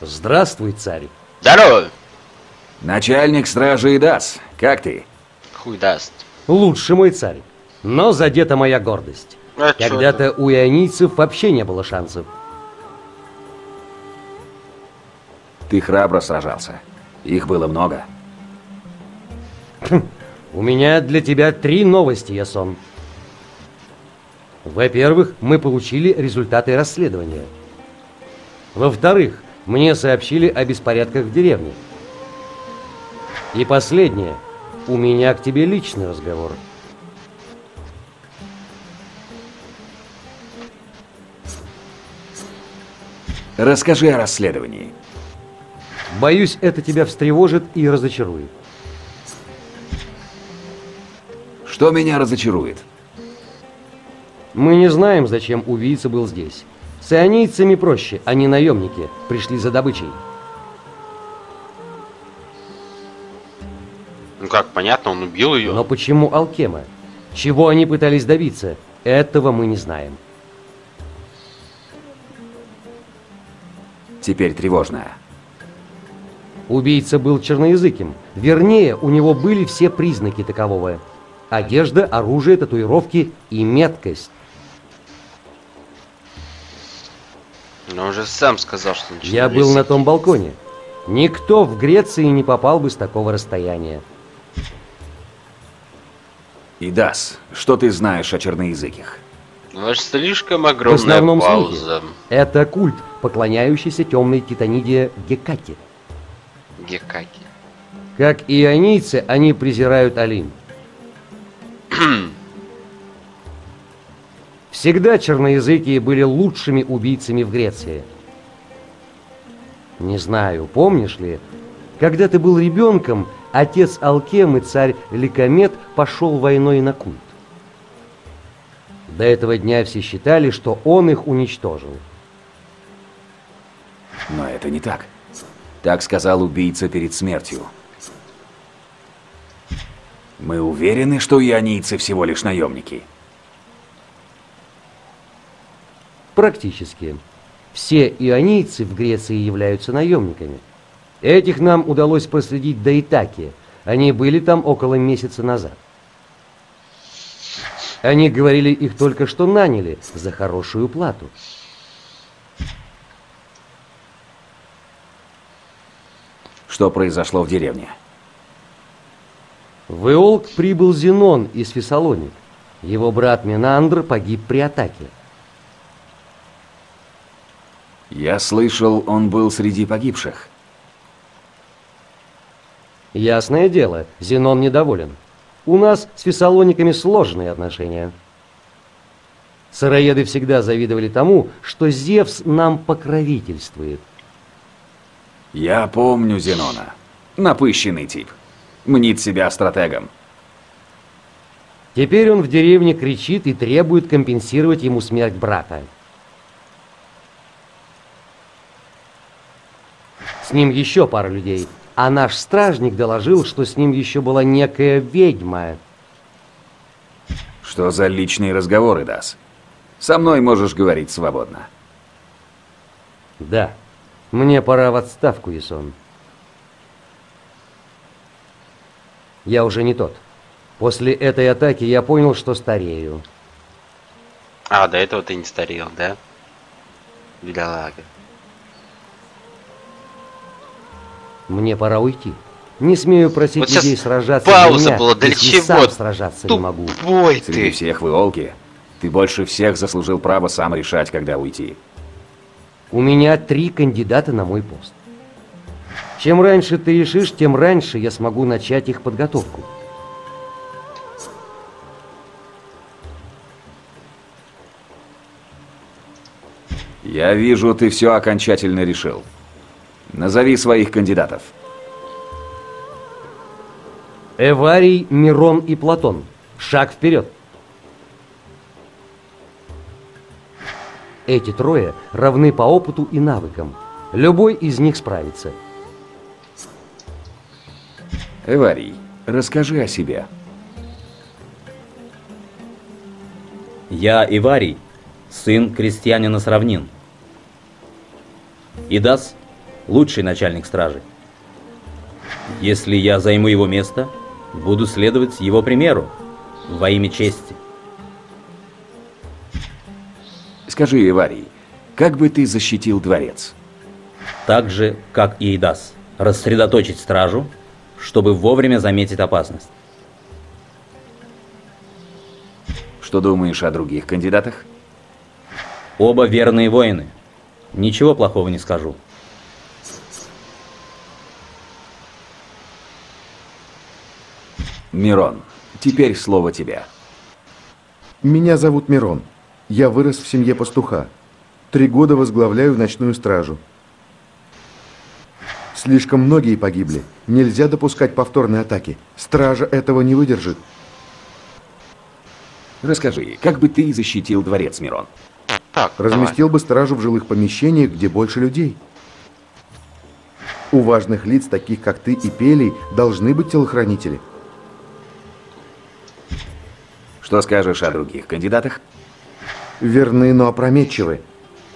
Здравствуй, царь. Здорово. Начальник стражи Идас, как ты? Хуй даст. Лучше, мой царь. Но задета моя гордость. А Когда-то у ионийцев вообще не было шансов. Ты храбро сражался. Их было много. У меня для тебя три новости, Ясон. Во-первых, мы получили результаты расследования. Во-вторых, мне сообщили о беспорядках в деревне. И последнее. У меня к тебе личный разговор. Расскажи о расследовании. Боюсь, это тебя встревожит и разочарует. Что меня разочарует? Мы не знаем, зачем убийца был здесь. С ионийцами проще, они наемники, пришли за добычей. Ну как, понятно, он убил ее. Но почему Алкема? Чего они пытались добиться? Этого мы не знаем. Теперь тревожная. Убийца был черноязыким. Вернее, у него были все признаки такового. Одежда, оружие, татуировки и меткость. Но он же сам сказал, что он Я был на том балконе. Никто в Греции не попал бы с такого расстояния. Идас, что ты знаешь о черноязыких? Ваш слишком В огромная основном пауза. слухи. Это культ, поклоняющийся темной титаниде Гекате. Гекаки. Как и ионийцы, они презирают Алим. Всегда черноязыкие были лучшими убийцами в Греции. Не знаю, помнишь ли, когда ты был ребенком, отец Алкем и царь Ликомет пошел войной на культ. До этого дня все считали, что он их уничтожил. Но это не так. Так сказал убийца перед смертью. Мы уверены, что ионийцы всего лишь наемники. Практически. Все ионийцы в Греции являются наемниками. Этих нам удалось проследить до Итаки. Они были там около месяца назад. Они говорили, их только что наняли за хорошую плату. Что произошло в деревне? В Иолк прибыл Зенон из Фессалоник. Его брат Минандр погиб при атаке. Я слышал, он был среди погибших. Ясное дело, Зенон недоволен. У нас с фессалониками сложные отношения. Сыроеды всегда завидовали тому, что Зевс нам покровительствует. Я помню Зенона. Напыщенный тип. Мнит себя стратегом. Теперь он в деревне кричит и требует компенсировать ему смерть брата. С ним еще пара людей, а наш стражник доложил, что с ним еще была некая ведьма. Что за личные разговоры, Дас? Со мной можешь говорить свободно. Да, мне пора в отставку, Ясон. Я уже не тот. После этой атаки я понял, что старею. А, до этого ты не старел, да? Бедолага. Мне пора уйти. Не смею просить Вот людей сражаться пауза за меня, была, для если чего? сам сражаться не могу. Тупой Среди ты. всех в Иолке ты больше всех заслужил право сам решать, когда уйти. У меня три кандидата на мой пост. Чем раньше ты решишь, тем раньше я смогу начать их подготовку. Я вижу, ты все окончательно решил. Назови своих кандидатов. Эварий, Мирон и Платон. Шаг вперед. Эти трое равны по опыту и навыкам. Любой из них справится. Эварий, расскажи о себе. Я Иварий, сын крестьянина с равнин. Идас – лучший начальник стражи. Если я займу его место, буду следовать его примеру во имя чести. Скажи, Иварий, как бы ты защитил дворец? Так же, как и Идас, рассредоточить стражу, чтобы вовремя заметить опасность. Что думаешь о других кандидатах? Оба верные воины. Ничего плохого не скажу. Мирон, теперь слово тебе. Меня зовут Мирон. Я вырос в семье пастуха. Три года возглавляю ночную стражу. Слишком многие погибли. Нельзя допускать повторной атаки. Стража этого не выдержит. Расскажи, как бы ты защитил дворец, Мирон? Так, Разместил бы стражу в жилых помещениях, где больше людей. У важных лиц, таких как ты и Пелий, должны быть телохранители. Что скажешь о других кандидатах? Верны, но опрометчивы.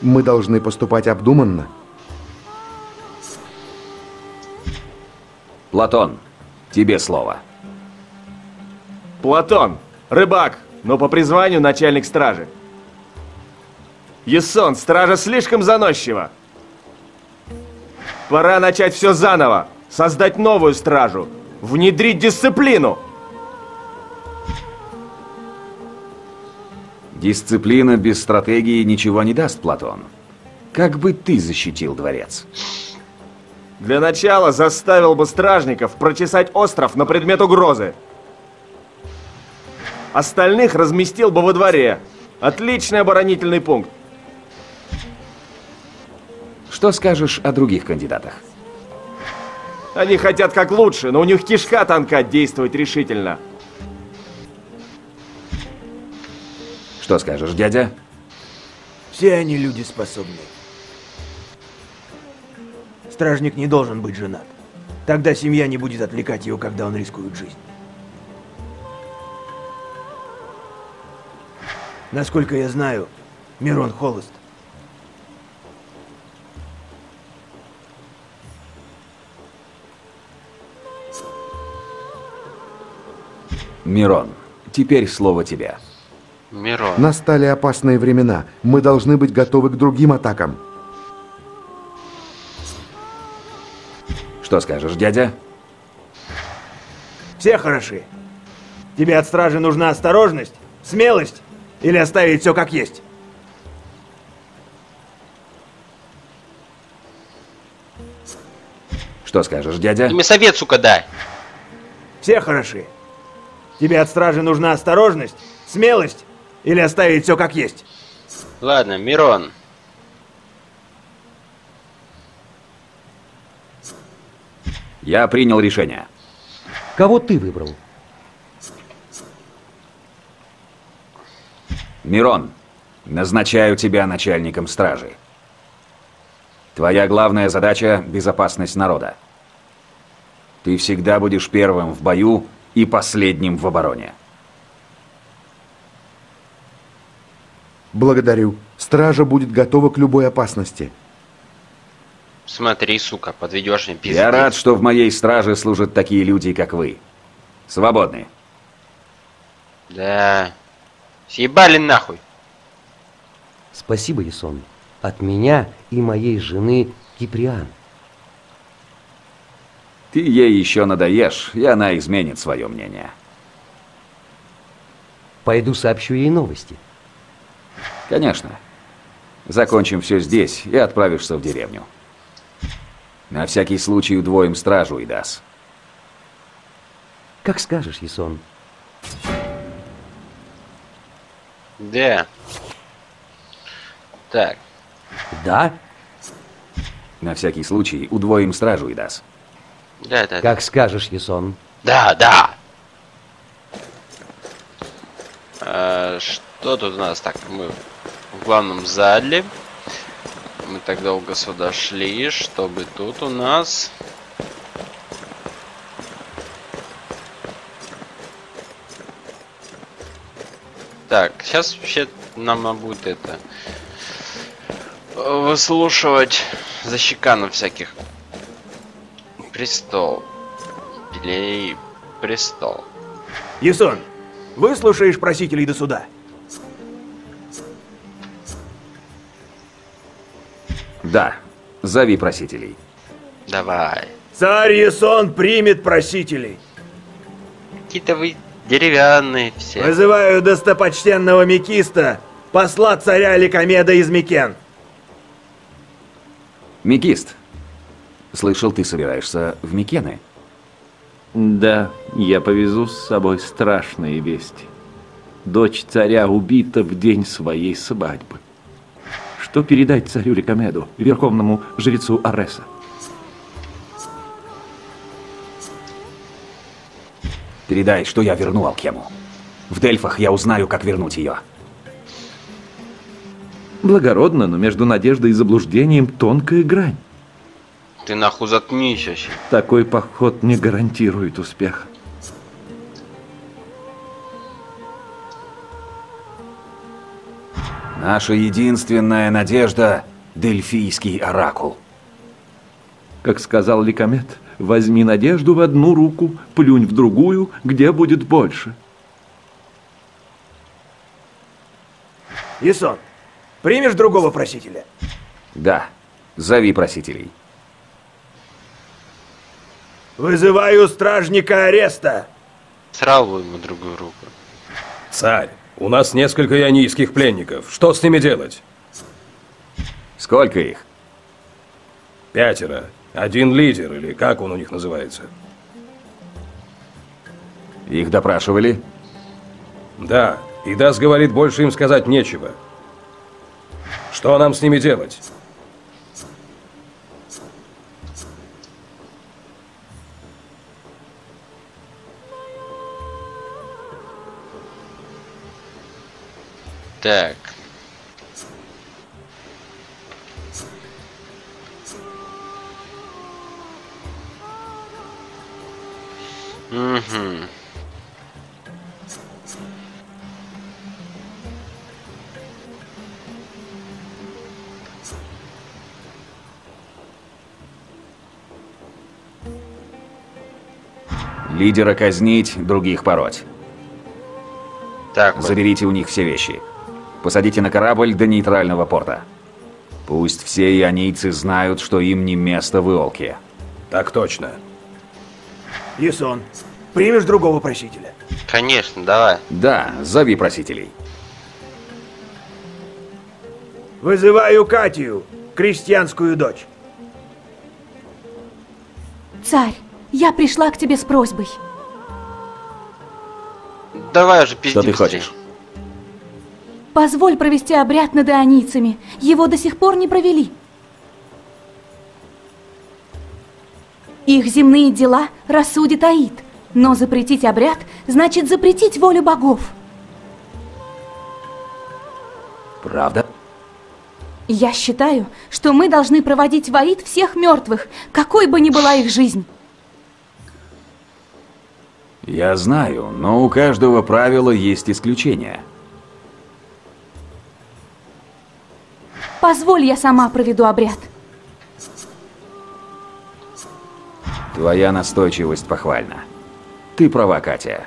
Мы должны поступать обдуманно. Платон, тебе слово. Платон, рыбак, но по призванию начальник стражи. Ессон, стража слишком заносчива. Пора начать все заново, создать новую стражу, внедрить дисциплину. Дисциплина без стратегии ничего не даст, Платон. Как бы ты защитил дворец? Для начала заставил бы стражников прочесать остров на предмет угрозы. Остальных разместил бы во дворе. Отличный оборонительный пункт. Что скажешь о других кандидатах? Они хотят как лучше, но у них кишка тонка действовать решительно. Что скажешь, дядя? Все они люди способные. Стражник не должен быть женат. Тогда семья не будет отвлекать его, когда он рискует жизнь. Насколько я знаю, Мирон холост. Мирон, теперь слово тебе. Мирон. Настали опасные времена. Мы должны быть готовы к другим атакам. Что скажешь, дядя? Все хороши. Тебе от стражи нужна осторожность, смелость или оставить все как есть? Что скажешь, дядя? Ты мне совет, сука, дай. Все хороши. Тебе от стражи нужна осторожность, смелость или оставить все как есть? Ладно, Мирон. Я принял решение. Кого ты выбрал? Мирон, назначаю тебя начальником стражи. Твоя главная задача – безопасность народа. Ты всегда будешь первым в бою и последним в обороне. Благодарю. Стража будет готова к любой опасности. Смотри, сука, подведешь мне пиздец. Я рад, что в моей страже служат такие люди, как вы. Свободны. Да. Съебали нахуй. Спасибо, Ясон. От меня и моей жены Киприан. Ты ей еще надоешь, и она изменит свое мнение. Пойду сообщу ей новости. Конечно. Закончим все здесь и отправишься в деревню. На всякий случай удвоим стражу и даст. Как скажешь, Ясон. Да. Так. Да? На всякий случай удвоим стражу и даст. Да, да, да. Как скажешь, Ясон. Да, да. А, что тут у нас? Так, мы в главном зале. Мы так долго сюда шли, чтобы тут у нас... Так, сейчас вообще нам надо будет это... выслушивать защеканов всяких. Престол. Или престол. Ясон, выслушаешь просителей до суда? Да, зови просителей. Давай. Царь Ясон примет просителей. Какие-то вы деревянные все. Вызываю достопочтенного Микиста, посла царя Ликомеда из Микен. Микист, слышал, ты собираешься в Микены? Да, я повезу с собой страшные вести. Дочь царя убита в день своей свадьбы. Что передать царю Ликомеду, верховному жрецу Ареса? Передай, что я верну Алкему. В Дельфах я узнаю, как вернуть ее. Благородно, но между надеждой и заблуждением тонкая грань. Ты нахуй заткнись вообще. Такой поход не гарантирует успеха. Наша единственная надежда — Дельфийский оракул. Как сказал Ликомет, возьми надежду в одну руку, плюнь в другую, где будет больше. Ясон, примешь другого просителя? Да, зови просителей. Вызываю стражника ареста. Срал ему другую руку. Царь, у нас несколько ионийских пленников. Что с ними делать? Сколько их? Пятеро. Один лидер, или как он у них называется? Их допрашивали? Да, и Дас говорит, больше им сказать нечего. Что нам с ними делать? Так. Угу. Лидера казнить, других пороть. Так, вот. Заберите у них все вещи. Посадите на корабль до нейтрального порта. Пусть все ионийцы знают, что им не место в Иолке. Так точно. Ясон, примешь другого просителя? конечно, давай. Да, зови просителей. Вызываю Катию, крестьянскую дочь. Царь, я пришла к тебе с просьбой. Давай уже пизди Что ты быстрее. хочешь? Позволь провести обряд над ионийцами. Его до сих пор не провели. Их земные дела рассудит Аид. Но запретить обряд значит запретить волю богов. Правда? Я считаю, что мы должны проводить в Аид всех мертвых, какой бы ни была их жизнь. Я знаю, но у каждого правила есть исключения. Позволь, я сама проведу обряд. Твоя настойчивость похвальна. Ты права, Катя.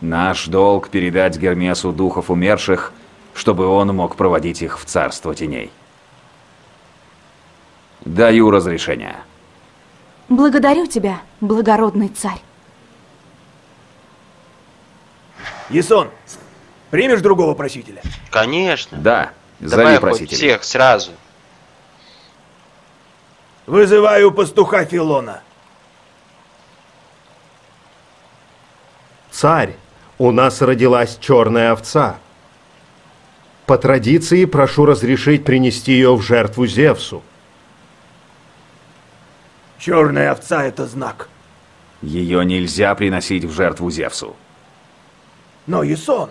Наш долг передать Гермесу духов умерших, чтобы он мог проводить их в царство теней. Даю разрешение. Благодарю тебя, благородный царь. Ясон, примешь другого просителя? Конечно. Да, Давай зови хоть просителей. всех сразу. Вызываю пастуха Филона. Царь, у нас родилась черная овца. По традиции прошу разрешить принести ее в жертву Зевсу. Черная овца — это знак. Ее нельзя приносить в жертву Зевсу. Но Ясон,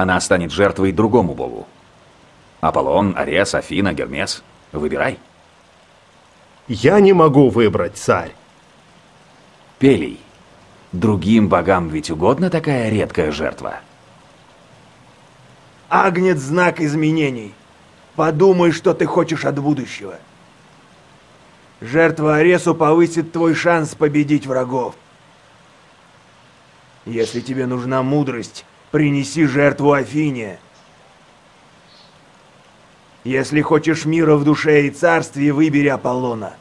Она станет жертвой другому богу. Аполлон, Арес, Афина, Гермес. Выбирай. Я не могу выбрать, царь. Пелий. Другим богам ведь угодна такая редкая жертва. Агнец – знак изменений. Подумай, что ты хочешь от будущего. Жертва Аресу повысит твой шанс победить врагов. Если тебе нужна мудрость, принеси жертву Афине. Если хочешь мира в душе и царстве, выбери Аполлона.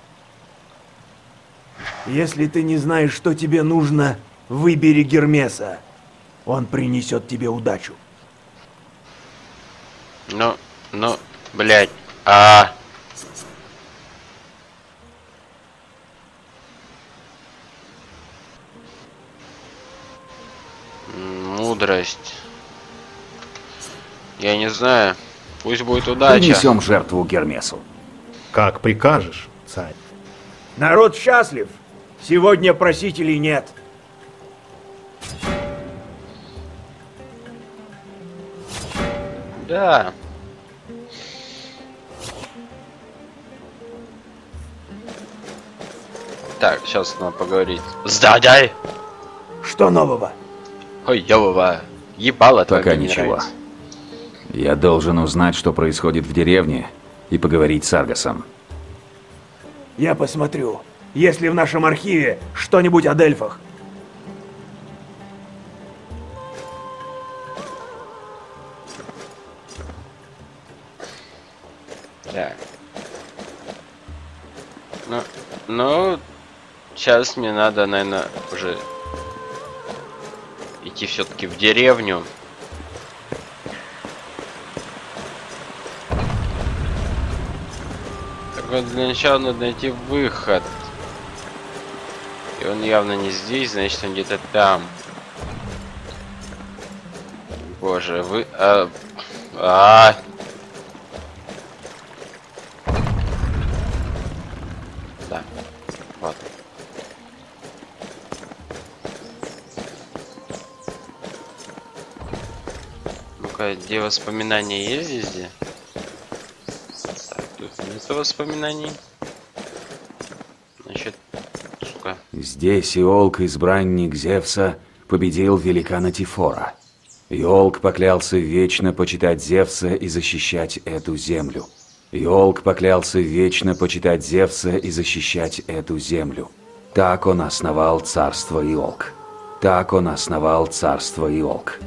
Если ты не знаешь, что тебе нужно, выбери Гермеса. Он принесет тебе удачу. Ну, ну, блядь. А. Мудрость. Я не знаю. Пусть будет удача. Принесем жертву Гермесу. Как прикажешь, царь. Народ счастлив. Сегодня просителей нет. Да. Так, сейчас надо поговорить. Сдадай! Что нового? Ой, ёва. Ебало твое Пока ничего. нравится. Я должен узнать, что происходит в деревне, и поговорить с Аргосом. Я посмотрю. Есть ли в нашем архиве что-нибудь о Дельфах? Так. Ну, ну, сейчас мне надо, наверное, уже идти все-таки в деревню. Так вот, для начала надо найти выход. И он явно не здесь, значит он где-то там. Боже, вы... А... а. Вот. Ну-ка, где воспоминания есть везде? Так, тут нет воспоминаний. Значит, сука. Здесь Иолк, избранник Зевса, победил великана Тифора. Иолк поклялся вечно почитать Зевса и защищать эту землю. Иолк поклялся вечно почитать Зевса и защищать эту землю. Так он основал царство Иолк. Так он основал царство Иолк.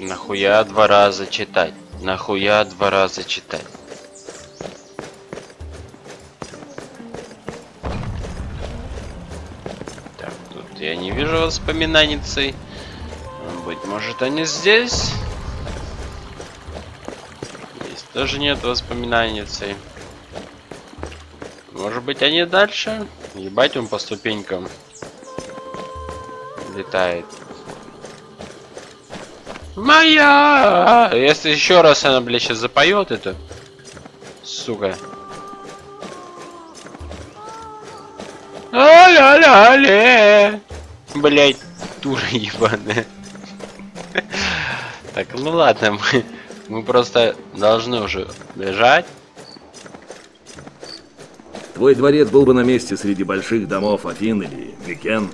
Нахуя два раза читать? Нахуя два раза читать? Так, тут я не вижу воспоминаний. Быть может они здесь? Здесь тоже нет воспоминаний. Может быть они дальше? Ебать он по ступенькам летает. Моя! Если еще раз она, блядь, сейчас запоет это. Сука. А-ля-ля-ле! Блять, дура ебаная. Так, ну ладно, мы, мы просто должны уже бежать. Твой дворец был бы на месте среди больших домов Афин или Микен.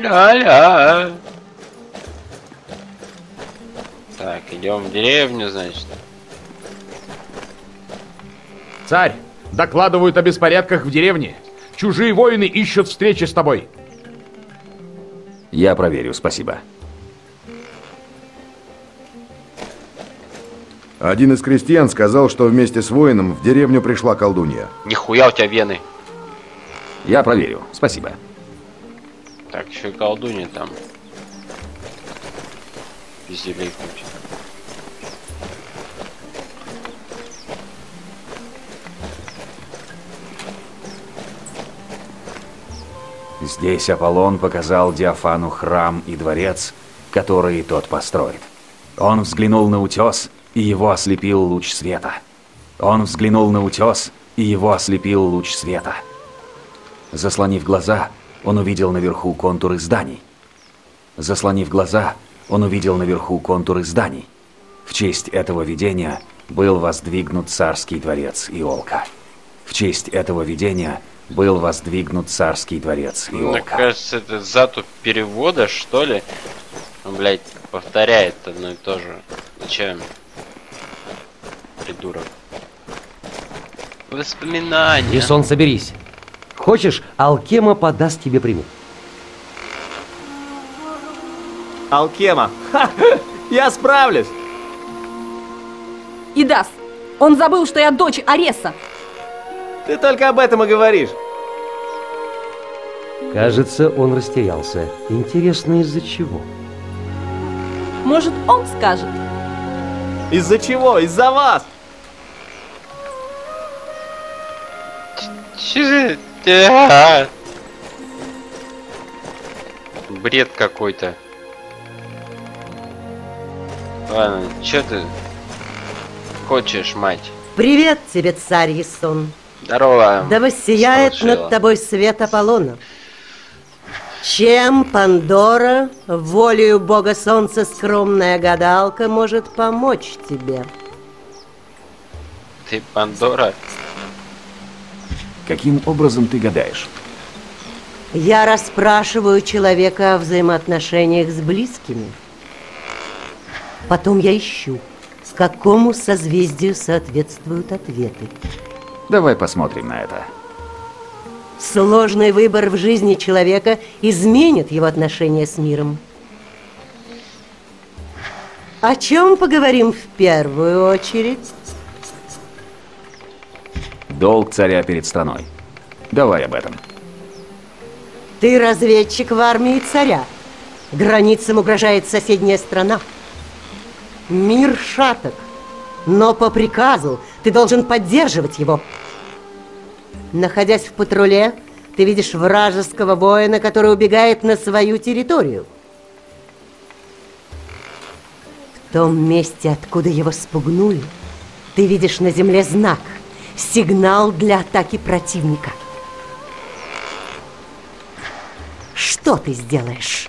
Ля-ля. Так, идем в деревню, значит. Царь, докладывают о беспорядках в деревне. Чужие воины ищут встречи с тобой. Я проверю, спасибо. Один из крестьян сказал, что вместе с воином в деревню пришла колдунья. Нихуя у тебя вены. Я проверю, спасибо. Так, еще и колдунья там. Пизделей куча. Здесь Аполлон показал Диафану храм и дворец, который тот построит. Он взглянул на утес, и его ослепил луч света. Он взглянул на утес, и его ослепил луч света. Заслонив глаза, он увидел наверху контуры зданий. Заслонив глаза, он увидел наверху контуры зданий. В честь этого видения был воздвигнут царский дворец Иолка. В честь этого видения был воздвигнут царский дворец Мне Иолка. кажется, это затуп перевода, что ли? Ну, блядь, повторяет одно и то же. Зачем? Придурок. Воспоминания. Исон, соберись. Хочешь, Алкема подаст тебе пример. Алкема. Ха! Я справлюсь. Идас, он забыл, что я дочь Ареса. Ты только об этом и говоришь. Кажется, он растерялся. Интересно, из-за чего? Может, он скажет? Из-за чего? Из-за вас. Че за- Бред какой-то. Ладно, что ты хочешь, мать? Привет тебе, царь Ясон. Здорово. Да воссияет Сполошила. над тобой свет Аполлона. Чем Пандора, волею бога солнца скромная гадалка, может помочь тебе? Ты Пандора? Каким образом ты гадаешь? Я расспрашиваю человека о взаимоотношениях с близкими. Потом я ищу, какому созвездию соответствуют ответы. Давай посмотрим на это. Сложный выбор в жизни человека изменит его отношения с миром. О чем поговорим в первую очередь? Долг царя перед страной. Давай об этом. Ты разведчик в армии царя. Границам угрожает соседняя страна. Мир шаток, но по приказу ты должен поддерживать его. Находясь в патруле, ты видишь вражеского воина, который убегает на свою территорию. В том месте, откуда его спугнули, ты видишь на земле знак, сигнал для атаки противника. Что ты сделаешь?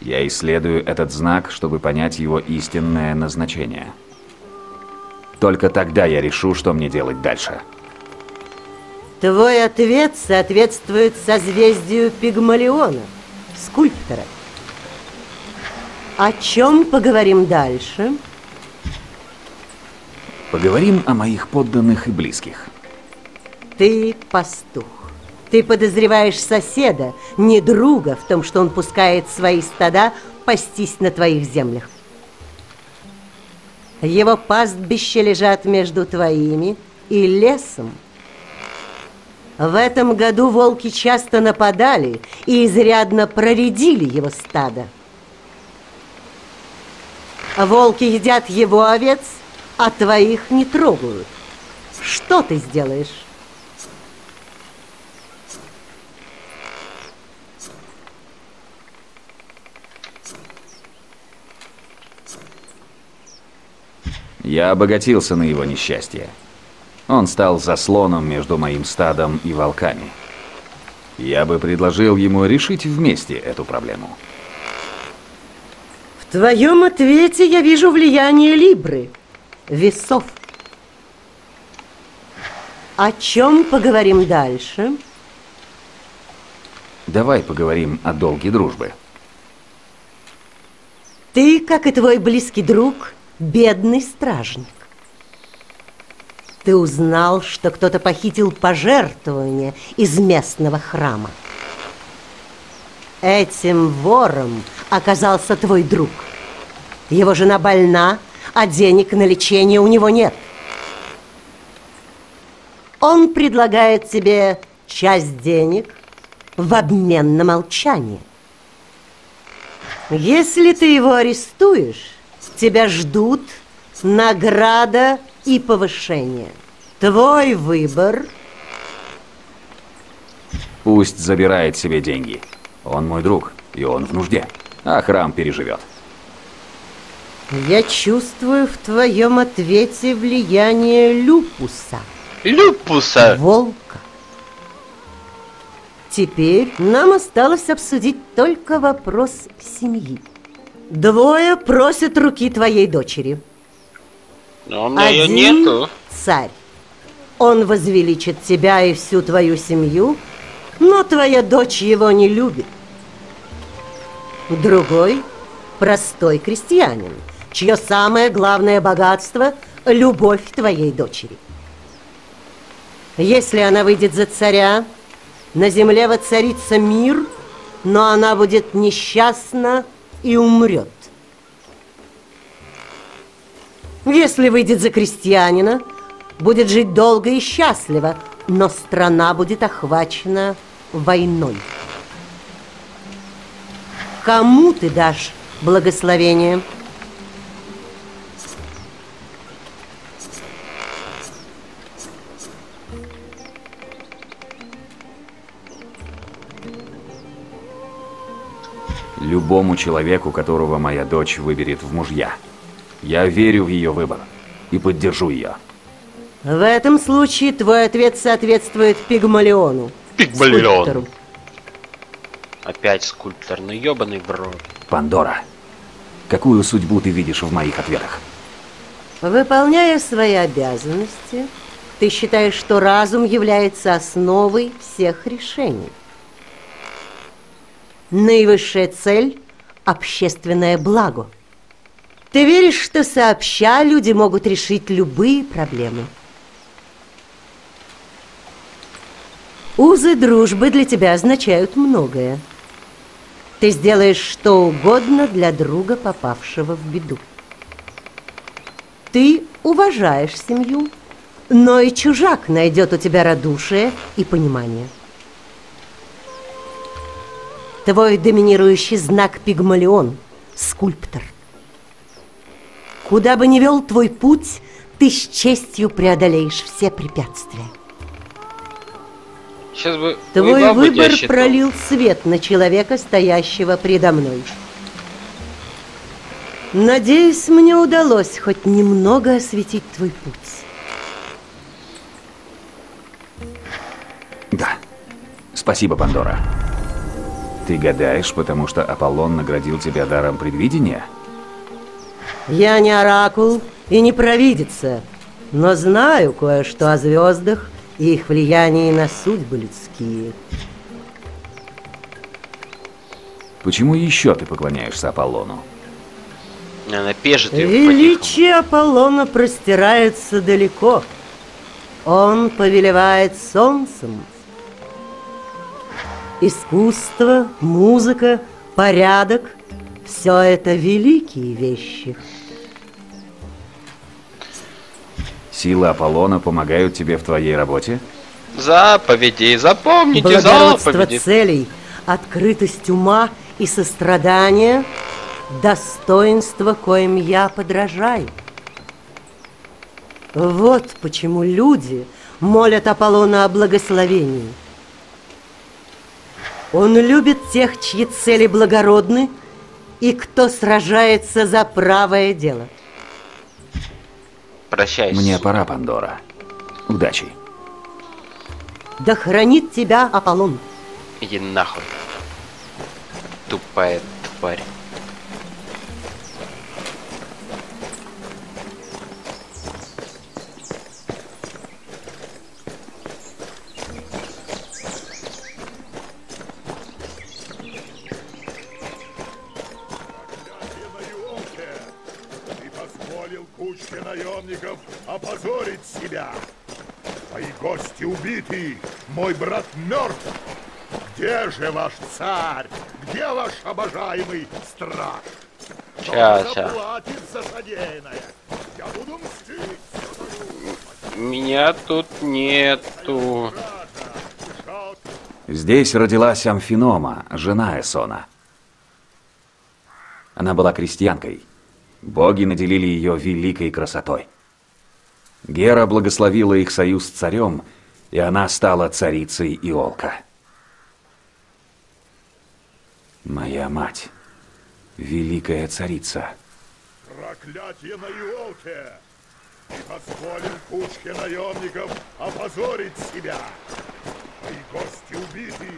Я исследую этот знак, чтобы понять его истинное назначение. Только тогда я решу, что мне делать дальше. Твой ответ соответствует созвездию Пигмалиона, скульптора. О чем поговорим дальше? Поговорим о моих подданных и близких. Ты пастух. Ты подозреваешь соседа, не друга, в том, что он пускает свои стада пастись на твоих землях. Его пастбища лежат между твоими и лесом. В этом году волки часто нападали и изрядно проредили его стадо. Волки едят его овец, а твоих не трогают. Что ты сделаешь? Я обогатился на его несчастье. Он стал заслоном между моим стадом и волками. Я бы предложил ему решить вместе эту проблему. В твоем ответе я вижу влияние Либры, весов. О чем поговорим дальше? Давай поговорим о долге дружбы. Ты, как и твой близкий друг, бедный стражник. Ты узнал, что кто-то похитил пожертвования из местного храма. Этим вором оказался твой друг. Его жена больна, а денег на лечение у него нет. Он предлагает тебе часть денег в обмен на молчание. Если ты его арестуешь, тебя ждут награда и повышение. Твой выбор. Пусть забирает себе деньги. Он мой друг, и он в нужде. А храм переживет. Я чувствую в твоем ответе влияние люпуса. Люпуса? Волка. Теперь нам осталось обсудить только вопрос семьи. Двое просят руки твоей дочери. Но у меня ее Один нету. царь. Он возвеличит тебя и всю твою семью, но твоя дочь его не любит. Другой – простой крестьянин, чье самое главное богатство – любовь твоей дочери. Если она выйдет за царя, на земле воцарится мир, но она будет несчастна и умрет. Если выйдет за крестьянина, будет жить долго и счастливо, но страна будет охвачена войной. Кому ты дашь благословение? Любому человеку, которого моя дочь выберет в мужья. Я верю в ее выбор и поддержу ее. В этом случае твой ответ соответствует Пигмалиону. Пигмалион. скульптору. Опять скульптор, ну ебаный в рот. Пандора, какую судьбу ты видишь в моих ответах? Выполняя свои обязанности, ты считаешь, что разум является основой всех решений. Наивысшая цель – общественное благо. Ты веришь, что сообща люди могут решить любые проблемы. Узы дружбы для тебя означают многое. Ты сделаешь что угодно для друга, попавшего в беду. Ты уважаешь семью, но и чужак найдет у тебя радушие и понимание. Твой доминирующий знак Пигмалион – скульптор. Куда бы ни вел твой путь, ты с честью преодолеешь все препятствия. Сейчас бы Твой выбор пролил свет на человека, стоящего предо мной. Надеюсь, мне удалось хоть немного осветить твой путь. Да. Спасибо, Пандора. Ты гадаешь, потому что Аполлон наградил тебя даром предвидения? Я не оракул и не провидица, но знаю кое-что о звездах и их влиянии на судьбы людские. Почему еще ты поклоняешься Аполлону? Она пежит ее по-тихому. Величие Аполлона простирается далеко. Он повелевает солнцем. Искусство, музыка, порядок – все это великие вещи. Силы Аполлона помогают тебе в твоей работе? Заповеди, запомните Благородство заповеди. целей, открытость ума и сострадание – достоинство, коим я подражаю. Вот почему люди молят Аполлона о благословении. Он любит тех, чьи цели благородны, и кто сражается за правое дело. Прощайся. Мне пора, Пандора. Удачи. Да хранит тебя Аполлон. Иди нахуй. Тупая тварь. Наемников опозорить себя. Твои гости убиты, мой брат мертв. Где же ваш царь? Где ваш обожаемый страж? Ща. заплатит за содеянное? Я буду мстить. Меня тут нету. Здесь родилась Амфинома, жена Эсона. Она была крестьянкой. Боги наделили ее великой красотой. Гера благословила их союз с царем, и она стала царицей Иолка. Моя мать, великая царица. Проклятие на Иолке! Ты позволил кучке наемников опозорить себя. Твои гости убиты,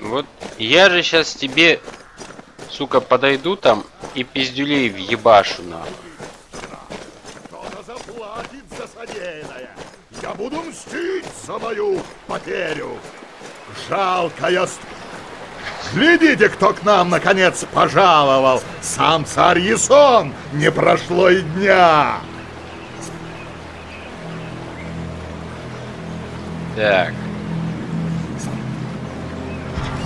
Вот я же сейчас тебе, сука, подойду там и пиздюлей нахуй. Заплатит за содеянное. Я буду мстить за мою потерю. Жалкая ст... Глядите, кто к нам наконец пожаловал. Сам царь Ясон. Не прошло и дня. Так.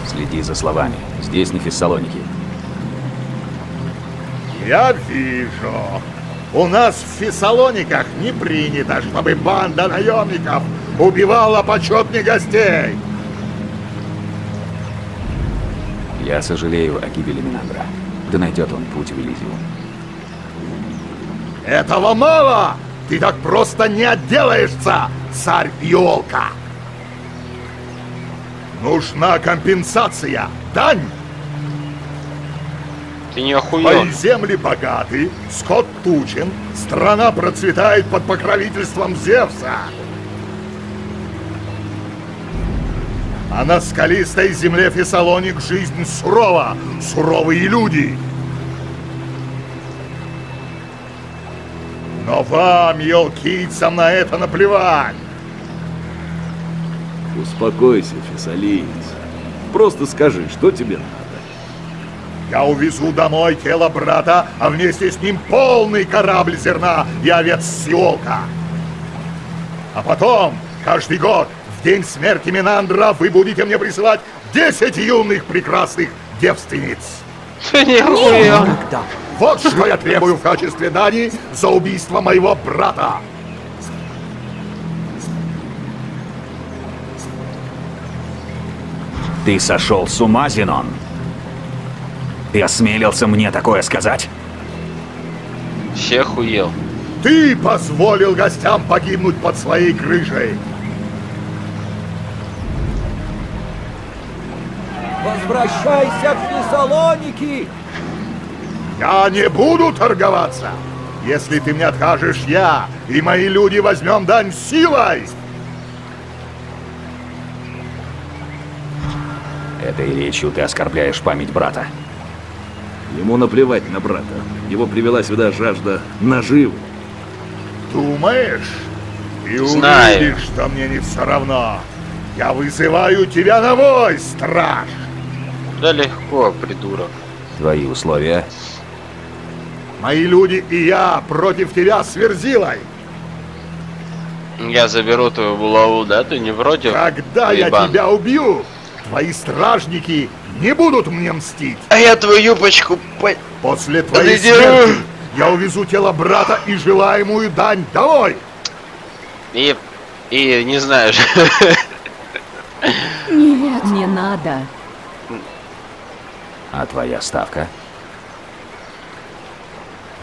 Следи за словами. Здесь не Фессалоники. Я вижу. У нас в Фессалониках не принято, чтобы банда наемников убивала почетных гостей. Я сожалею о гибели Минандра. Да найдет он путь в Элизиум. Этого мало! Ты так просто не отделаешься, царь Иолка! Нужна компенсация, дань! Ты не Мои охуел. земли богаты, скот тучен, страна процветает под покровительством Зевса. А на скалистой земле Фессалоник жизнь сурова, суровые люди. Но вам, елкийцам, на это наплевать. Успокойся, Фессалиец. Просто скажи, что тебе надо. Я увезу домой тело брата, а вместе с ним полный корабль зерна и овец Сиолка. А потом, каждый год, в день смерти Минандра, вы будете мне присылать 10 юных прекрасных девственниц. Охуел. Вот что я требую в качестве дани за убийство моего брата. Ты сошел с ума, Зенон? Ты осмелился мне такое сказать? Все охуел. Ты позволил гостям погибнуть под своей крышей. Возвращайся в Фессалоники! Я не буду торговаться. Если ты мне откажешь, я и мои люди возьмем дань силой. Этой речью ты оскорбляешь память брата. Ему наплевать на брата. Его привела сюда жажда наживы. Думаешь? И Знаю. увидишь, что мне не все равно. Я вызываю тебя на бой, страж. Да легко, придурок. Твои условия? Мои люди и я против тебя с Верзилой. Я заберу твою булаву, да? Ты не против? Когда я тебя убью, твои стражники не будут мне мстить. А я твою юбочку по... После твоей Надеру. смерти я увезу тело брата и желаемую дань домой. И... И не знаешь. Нет, не надо. А твоя ставка?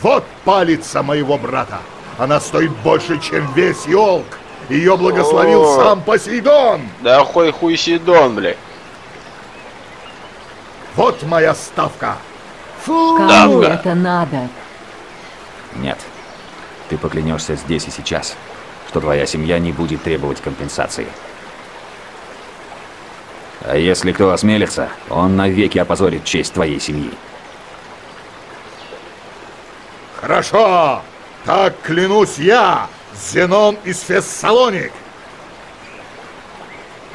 Вот палица моего брата. Она стоит больше, чем весь елк. Ее благословил О. сам Посейдон. Да хуй хуй Сидон, блядь. Вот моя ставка. Кому это надо? Нет. Ты поклянешься здесь и сейчас, что твоя семья не будет требовать компенсации. А если кто осмелится, он навеки опозорит честь твоей семьи. Хорошо. Так клянусь я, Зенон из Фессалоник.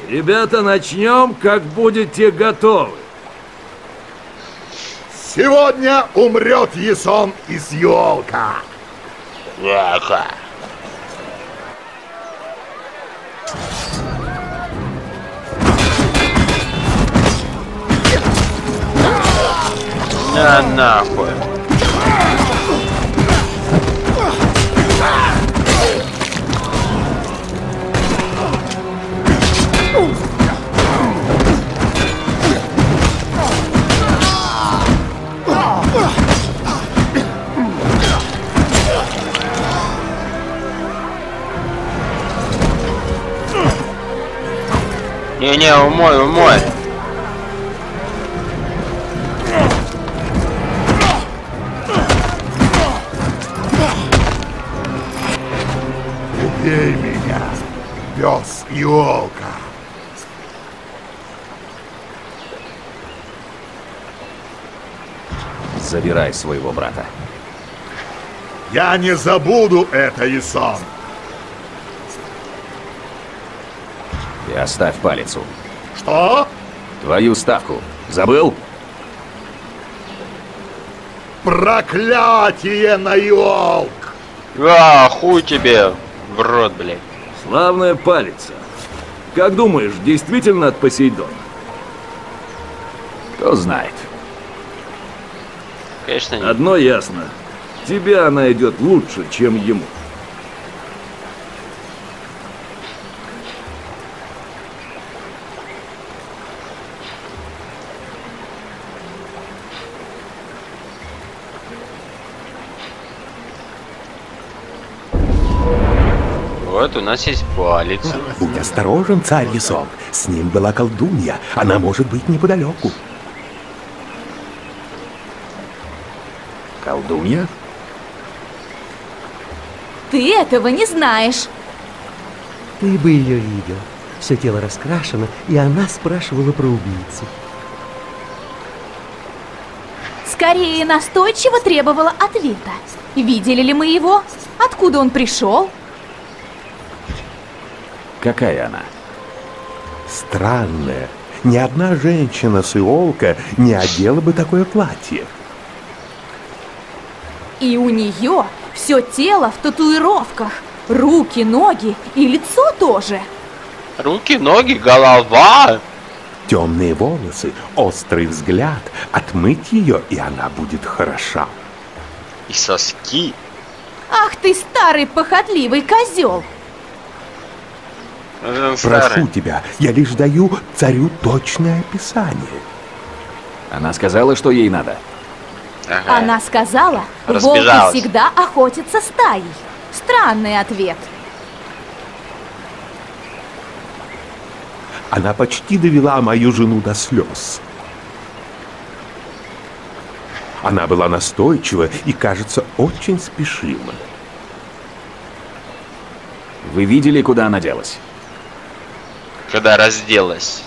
Ребята, начнем, как будете готовы. Сегодня умрет Ясон из елка. На нахуй. Не-не, умой, умой. Убей меня. пес и волка. Забирай своего брата. Я не забуду это, Исон. Оставь палицу. Что? Твою ставку. Забыл? Проклятие на елк! А, хуй тебе в рот, блядь. Славная палица. Как думаешь, действительно от Посейдона? Кто знает. Конечно, нет. Одно ясно. Тебе она идет лучше, чем ему. У нас есть палец. Будь осторожен, царь Ясон. С ним была колдунья. Она может быть неподалеку. Колдунья? Ты этого не знаешь. Ты бы ее видел. Все тело раскрашено, и она спрашивала про убийцу. Скорее настойчиво требовала ответа. Видели ли мы его? Откуда он пришел? Какая она? Странная. Ни одна женщина с Иолка не одела бы такое платье. И у нее все тело в татуировках. Руки, ноги и лицо тоже. Руки, ноги, голова. Темные волосы, острый взгляд. Отмыть ее, и она будет хороша. И соски. Ах ты старый похотливый козел! Прошу тебя, я лишь даю царю точное описание. Она сказала, что ей надо. Ага. Она сказала, волки всегда охотятся стаей. Странный ответ. Она почти довела мою жену до слез. Она была настойчива и, кажется, очень спешила. Вы видели, куда она делась? Когда разделась.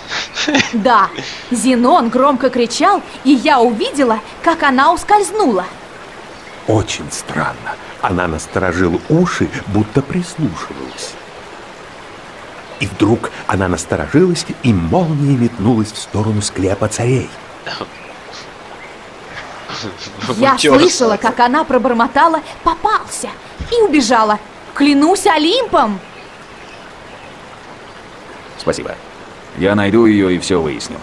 Да, Зенон громко кричал, и я увидела, как она ускользнула. Очень странно. Она насторожила уши, будто прислушивалась. И вдруг она насторожилась и молнией метнулась в сторону склепа царей. Я слышала, как она пробормотала «попался» и убежала. Клянусь Олимпом! Спасибо. Я найду ее и все выясню.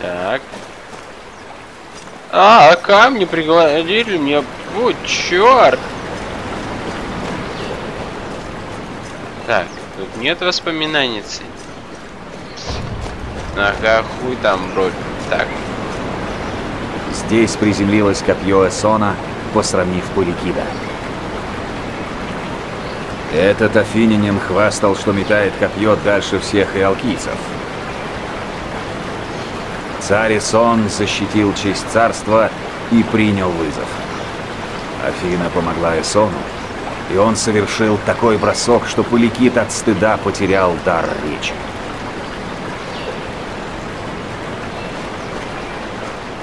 Так. А, камни пригладили мне. Вот черт. Так, тут нет воспоминаний. Ага, хуй там, бро. Так. Здесь приземлилось копье Эсона, посрамив Пурикида. Этот афининин хвастал, что метает копье дальше всех иалкийцев. Царь Эсон защитил честь царства и принял вызов. Афина помогла Эсону, и он совершил такой бросок, что Пуликит от стыда потерял дар речи.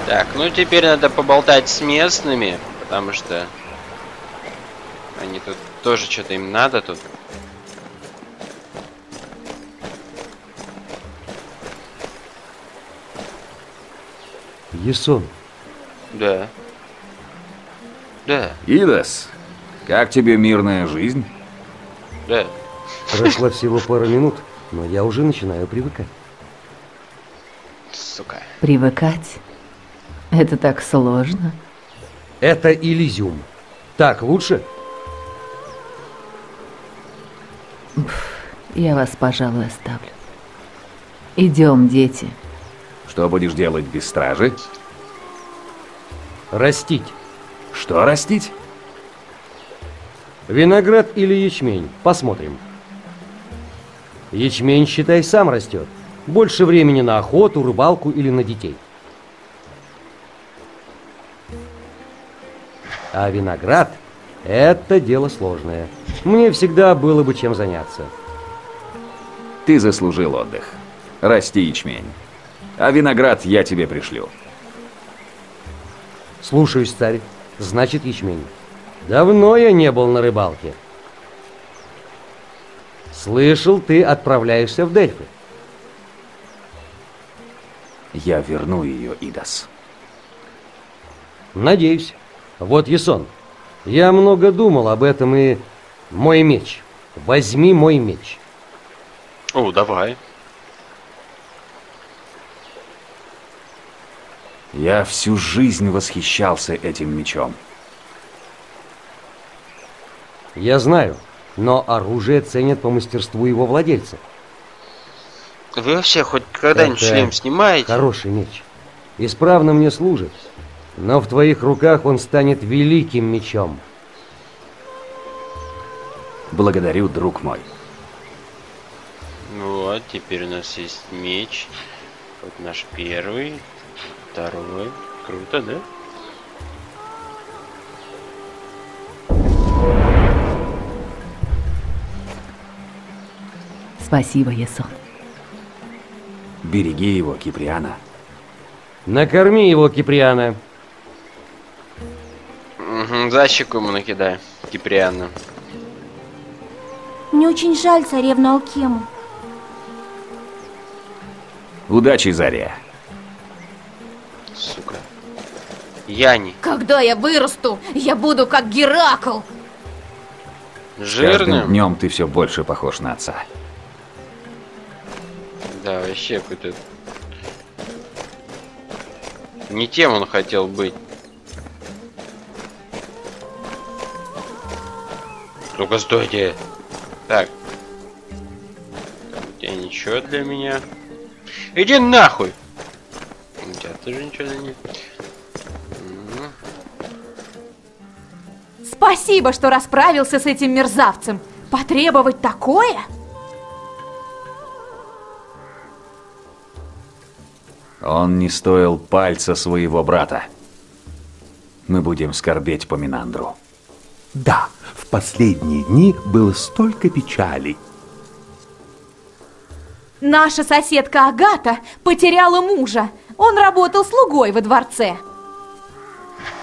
Так, ну теперь надо поболтать с местными, потому что они тут тоже что-то им надо тут. Есон, Да. Да, Идас, как тебе мирная жизнь? да. прошла всего пара минут, но я уже начинаю привыкать. Сука. Привыкать? Это так сложно. Это Элизиум. Так лучше? Я вас, пожалуй, оставлю. Идем, дети. Что будешь делать без стражи? Растить. Что растить? Виноград или ячмень? Посмотрим. Ячмень, считай, сам растет. Больше времени на охоту, рыбалку или на детей. А виноград – это дело сложное. Мне всегда было бы чем заняться. Ты заслужил отдых. Расти ячмень. А виноград я тебе пришлю. Слушаюсь, царь. Значит, ячмень. Давно я не был на рыбалке. Слышал, ты отправляешься в Дельфы. Я верну ее, Идас. Надеюсь. Вот Ясон. Я много думал об этом и... Мой меч. Возьми мой меч. О, давай. Я всю жизнь восхищался этим мечом. Я знаю, но оружие ценят по мастерству его владельца. Вы вообще хоть когда-нибудь шлем снимаете? Хороший меч. Исправно мне служит. Но в твоих руках он станет великим мечом. Благодарю, друг мой. Вот, теперь у нас есть меч. Вот наш первый, второй. Круто, да? Спасибо, Ясон. Береги его, Киприана. Накорми его, Киприана. Угу, за щеку ему накидай, Киприана. Мне очень жаль царевну Алкему. Удачи, Заря. Сука. Яни. Когда я вырасту, я буду как Геракл. С каждым Жирным? днем ты все больше похож на отца. Да, вообще какой-то... Не тем он хотел быть. Ну-ка, стойте. Так. У тебя ничего для меня. Иди нахуй! У тебя тоже ничего для меня. Спасибо, что расправился с этим мерзавцем. Потребовать такое? Он не стоил пальца своего брата. Мы будем скорбеть по Минандру. Да, последние дни было столько печали. Наша соседка Агата потеряла мужа. Он работал слугой во дворце.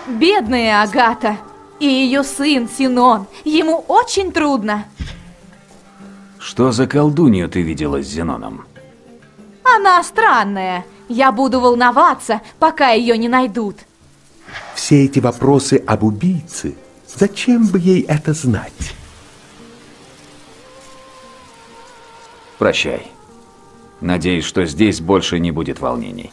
Бедная Агата и ее сын Синон. Ему очень трудно. Что за колдунью ты видела с Зеноном? Она странная. Я буду волноваться, пока ее не найдут. Все эти вопросы об убийце, зачем бы ей это знать? Прощай. Надеюсь, что здесь больше не будет волнений.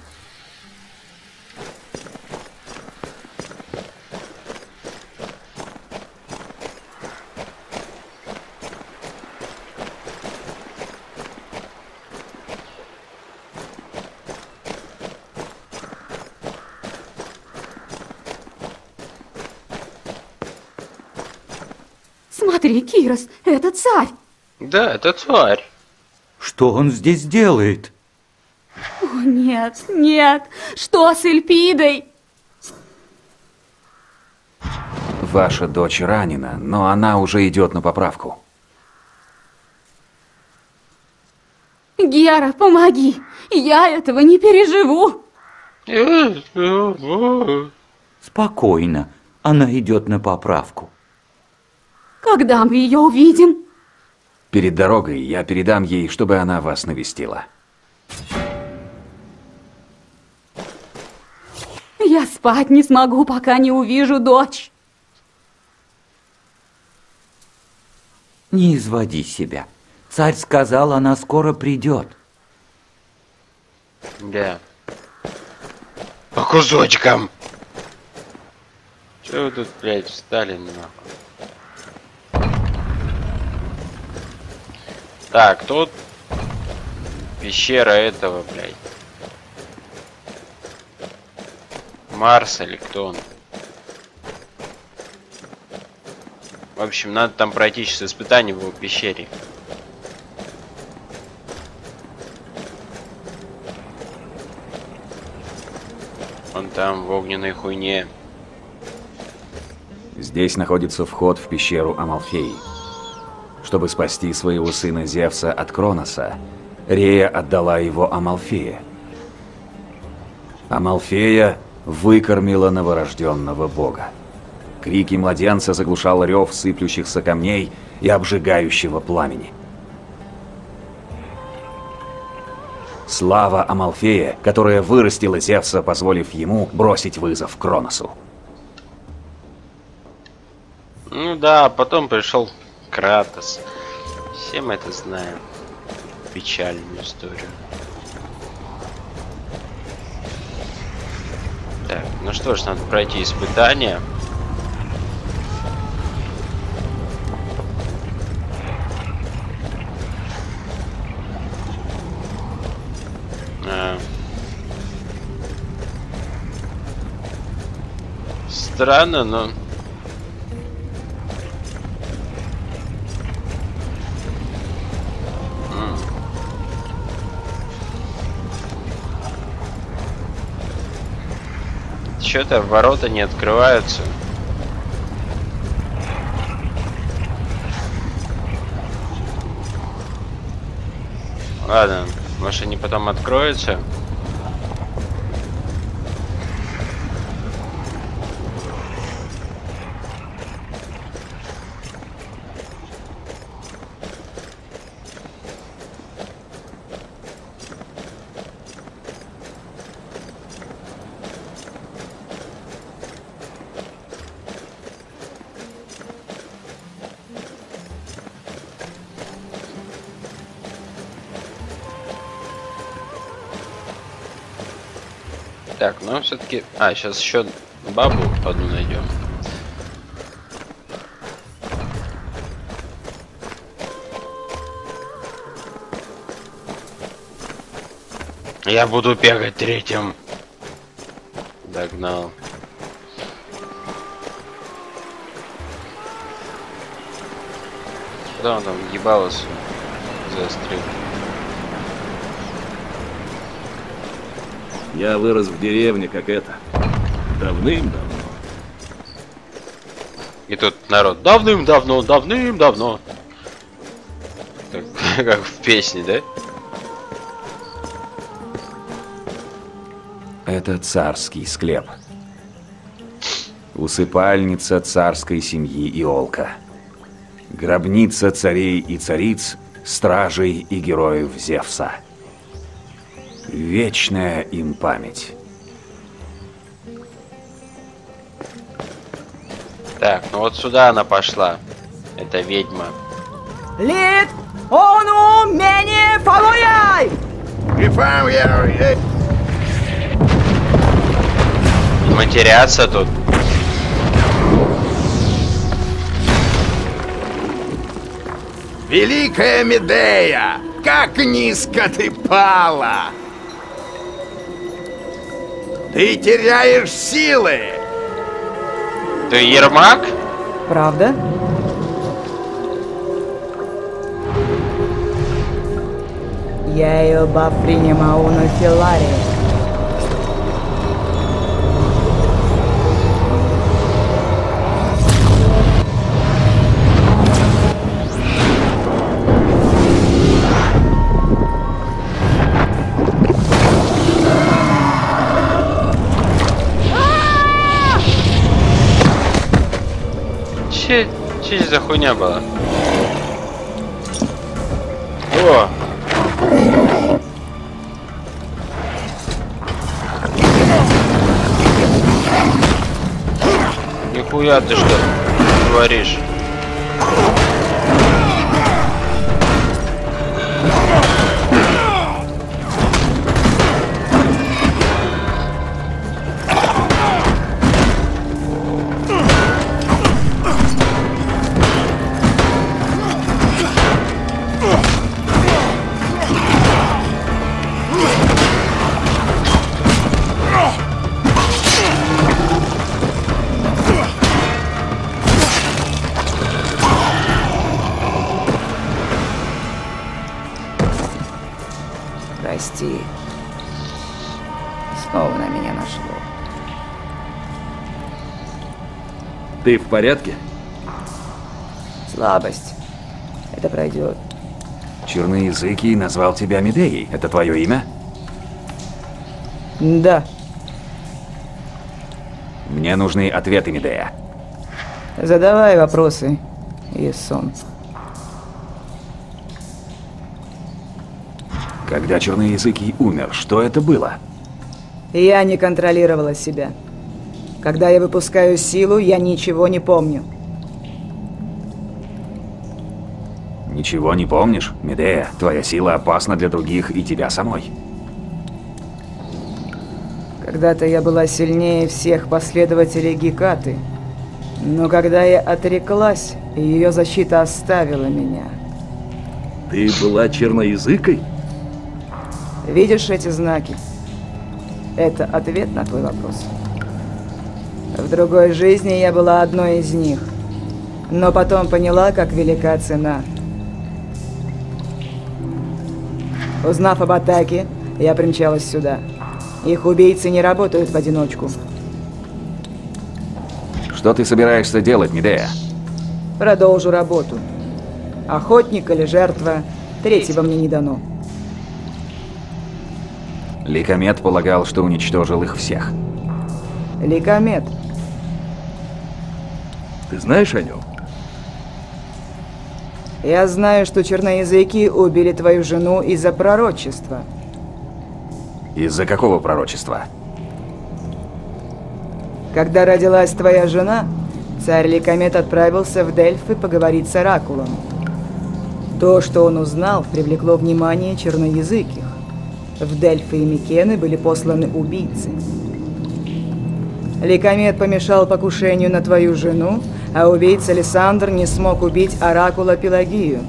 Смотри, Кирос, это царь. Да, это царь. Что он здесь делает? О, нет, нет. Что с Эльпидой? Ваша дочь ранена, но она уже идет на поправку. Гера, помоги. Я этого не переживу. Спокойно. Она идет на поправку. Когда мы ее увидим? Перед дорогой я передам ей, чтобы она вас навестила. Я спать не смогу, пока не увижу дочь. Не изводи себя. Царь сказал, она скоро придет. Да. По кусочкам. Че вы тут, блядь, встали нахуй? Так, тут пещера этого, блядь. Марс или кто он? В общем, надо там пройти сейчас испытание в его пещере. Он там в огненной хуйне. Здесь находится вход в пещеру Амалфеи. Чтобы спасти своего сына Зевса от Кроноса, Рея отдала его Амалфее. Амалфея выкормила новорожденного бога. Крики младенца заглушал рев сыплющихся камней и обжигающего пламени. Слава Амалфея, которая вырастила Зевса, позволив ему бросить вызов Кроносу. Ну да, потом пришел Кратос. Все мы это знаем. Печальную историю. Так, ну что ж, надо пройти испытание. А. Странно, но... Чё-то ворота не открываются. Ладно, может они потом откроются? Так, ну все-таки... А, сейчас еще бабу одну найдем. Я буду бегать третьим. Догнал. Куда он там ебалось заострил? Я вырос в деревне, как это. Давным-давно. И тут народ давным-давно, давным-давно. Как, как в песне, да? Это царский склеп. Усыпальница царской семьи Иолка. Гробница царей и цариц, стражей и героев Зевса. Вечная им память. Так, ну вот сюда она пошла. Это ведьма. Лид, ону менее фалуяй! Матерятся тут. Великая Медея, как низко ты пала! Ты теряешь силы! Ты Ермак? Правда? Я ее принимал на Филаре. Че это за хуйня была? О! Нихуя ты что творишь? Ты в порядке? Слабость. Это пройдет. Черноязыкий назвал тебя Медеей. Это твое имя? Да. Мне нужны ответы, Медея. Задавай вопросы, Исон. Когда Черноязыкий умер, что это было? Я не контролировала себя. Когда я выпускаю силу, я ничего не помню. Ничего не помнишь? Медея, твоя сила опасна для других и тебя самой. Когда-то я была сильнее всех последователей Гекаты. Но когда я отреклась, ее защита оставила меня. Ты была черноязыкой? Видишь эти знаки? Это ответ на твой вопрос. В другой жизни я была одной из них. Но потом поняла, как велика цена. Узнав об атаке, я примчалась сюда. Их убийцы не работают в одиночку. Что ты собираешься делать, Медея? Продолжу работу. Охотник или жертва, третьего мне не дано. Ликомет полагал, что уничтожил их всех. Ликомет. Ты знаешь о нем? Я знаю, что черноязыки убили твою жену из-за пророчества. Из-за какого пророчества? Когда родилась твоя жена, царь Ликомет отправился в Дельфы поговорить с Оракулом. То, что он узнал, привлекло внимание черноязыких. В Дельфы и Микены были посланы убийцы. Ликомет помешал покушению на твою жену, а убийца Лиссандр не смог убить Оракула Пелагию.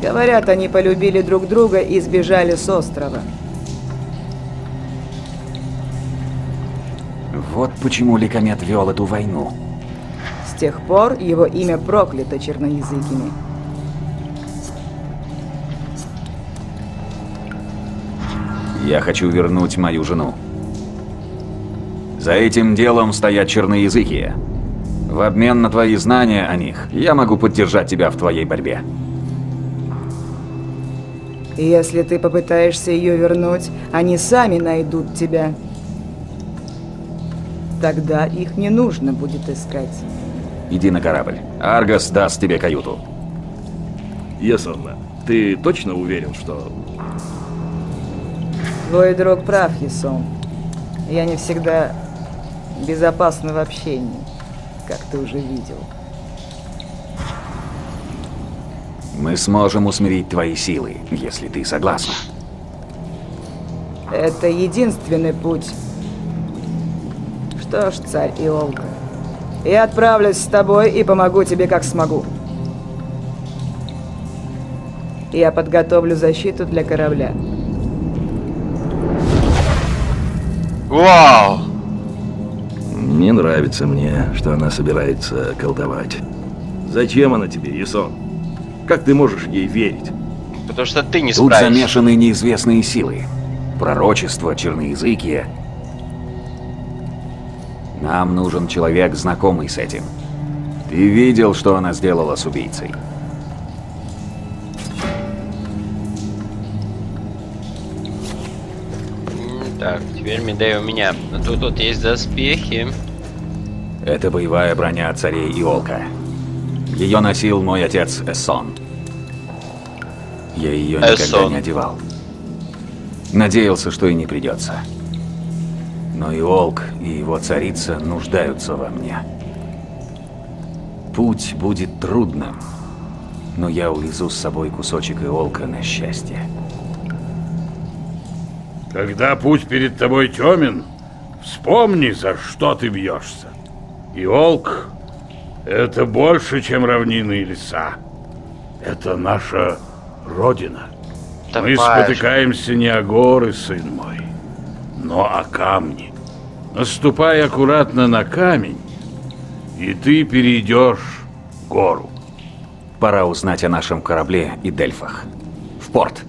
Говорят, они полюбили друг друга и сбежали с острова. Вот почему Ликомет вел эту войну. С тех пор его имя проклято черноязыкими. Я хочу вернуть мою жену. За этим делом стоят черноязыкие. В обмен на твои знания о них, я могу поддержать тебя в твоей борьбе. Если ты попытаешься ее вернуть, они сами найдут тебя. Тогда их не нужно будет искать. Иди на корабль. Аргос даст тебе каюту. Ясонна, ты точно уверен, что... Твой друг прав, Ясон. Я не всегда безопасна в общении, как ты уже видел. Мы сможем усмирить твои силы, если ты согласна. Это единственный путь. Что ж, царь Иолка, я отправлюсь с тобой и помогу тебе, как смогу. Я подготовлю защиту для корабля. Вау! Не нравится мне, что она собирается колдовать. Зачем она тебе, Ясон? Как ты можешь ей верить? Потому что ты не Тут справишься. замешаны неизвестные силы. Пророчество, черноязыкие. Нам нужен человек, знакомый с этим. Ты видел, что она сделала с убийцей? Так, теперь Медея у меня. Но тут вот есть доспехи. Это боевая броня царей Иолка. Ее носил мой отец Эссон. Я ее никогда Эссон. не одевал. Надеялся, что и не придется. Но Иолк и его царица нуждаются во мне. Путь будет трудным, но я увезу с собой кусочек Иолка на счастье. Когда путь перед тобой темен, вспомни, за что ты бьешься. Иолк — это больше, чем равнины и леса. Это наша Родина. Мы Давай же. спотыкаемся не о горы, сын мой, но о камни. Наступай аккуратно на камень, и ты перейдешь гору. Пора узнать о нашем корабле и Дельфах. В порт.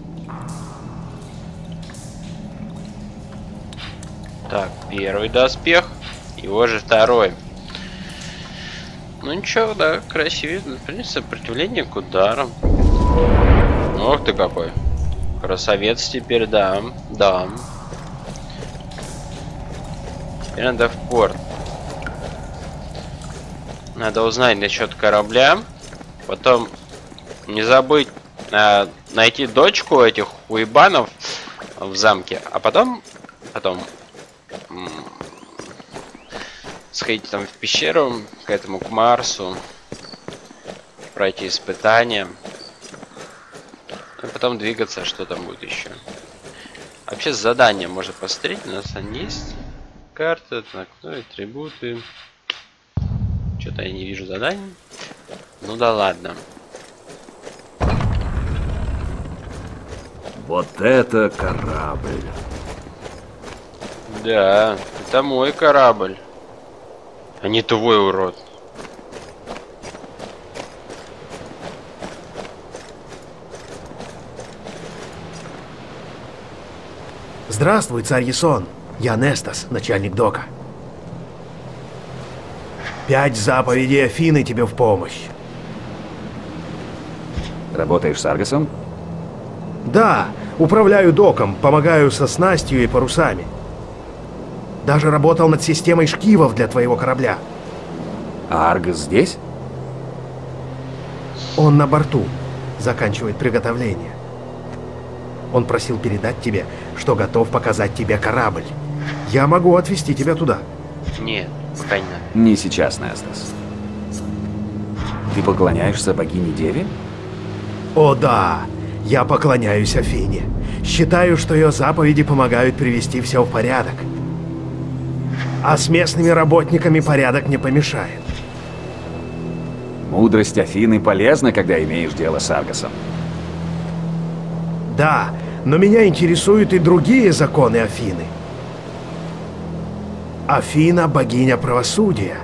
Так, первый доспех. Его же второй. Ну ничего, да, красивее. В принципе, сопротивление к ударам. Ох ты какой. Красавец теперь, да. Да. Теперь надо в порт. Надо узнать насчет корабля. Потом не забыть э, найти дочку этих уебанов в замке. А потом... Потом... Сходить там в пещеру, к этому, к Марсу. Пройти испытания. И потом двигаться, что там будет еще. Вообще задание можно посмотреть, у нас они есть. Карта, так, ну, атрибуты. Что-то я не вижу заданий. Ну да ладно. Вот это корабль. Да, это мой корабль. А не твой урод. Здравствуй, царь Ясон. Я Нестас, начальник дока. Пять заповедей Афины тебе в помощь. Работаешь с Аргосом? Да, управляю доком, помогаю со снастью и парусами. Даже работал над системой шкивов для твоего корабля. А Аргос здесь? Он на борту, заканчивает приготовление. Он просил передать тебе, что готов показать тебе корабль. Я могу отвезти тебя туда. Нет, пока не надо. Не сейчас, Нестас. Ты поклоняешься богине Деве? О да, я поклоняюсь Афине. Считаю, что ее заповеди помогают привести все в порядок. А с местными работниками порядок не помешает. Мудрость Афины полезна, когда имеешь дело с Аргосом. Да, но меня интересуют и другие законы Афины. Афина – богиня правосудия.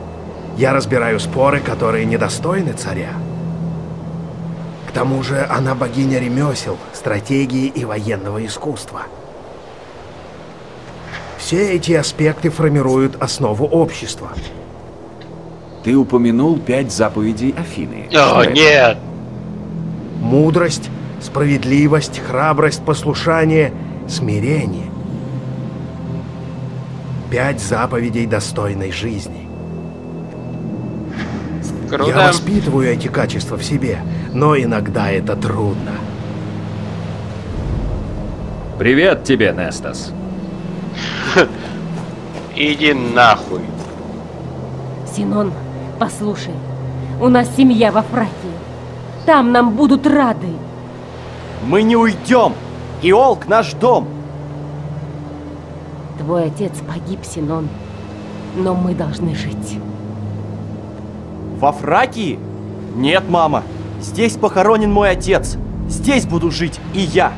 Я разбираю споры, которые недостойны царя. К тому же она богиня ремесел, стратегии и военного искусства. Все эти аспекты формируют основу общества. Ты упомянул пять заповедей Афины. О, Что это? нет! Мудрость, справедливость, храбрость, послушание, смирение. Пять заповедей достойной жизни. Круто. Я воспитываю эти качества в себе, но иногда это трудно. Привет тебе, Нестас. Иди нахуй. Синон, послушай, у нас семья во Фракии. Там нам будут рады. Мы не уйдем! Иолк наш дом! Твой отец погиб, Синон. Но мы должны жить. Во Фракии? Нет, мама. Здесь похоронен мой отец. Здесь буду жить и я.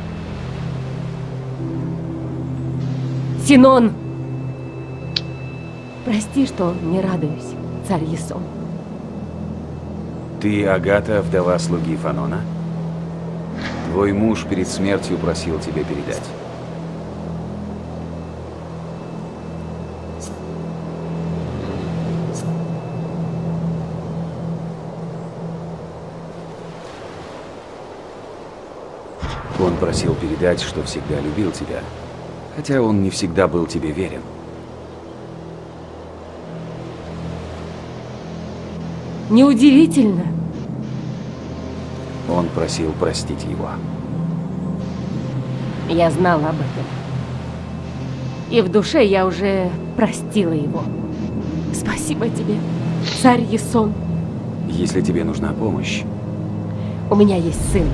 Синон! Прости, что не радуюсь, царь Ясон. Ты Агата, вдова слуги Фанона? Твой муж перед смертью просил тебе передать. Он просил передать, что всегда любил тебя, хотя он не всегда был тебе верен. Неудивительно. Он просил простить его. Я знала об этом. И в душе я уже простила его. Спасибо тебе, царь Ясон. Если тебе нужна помощь, У меня есть сын.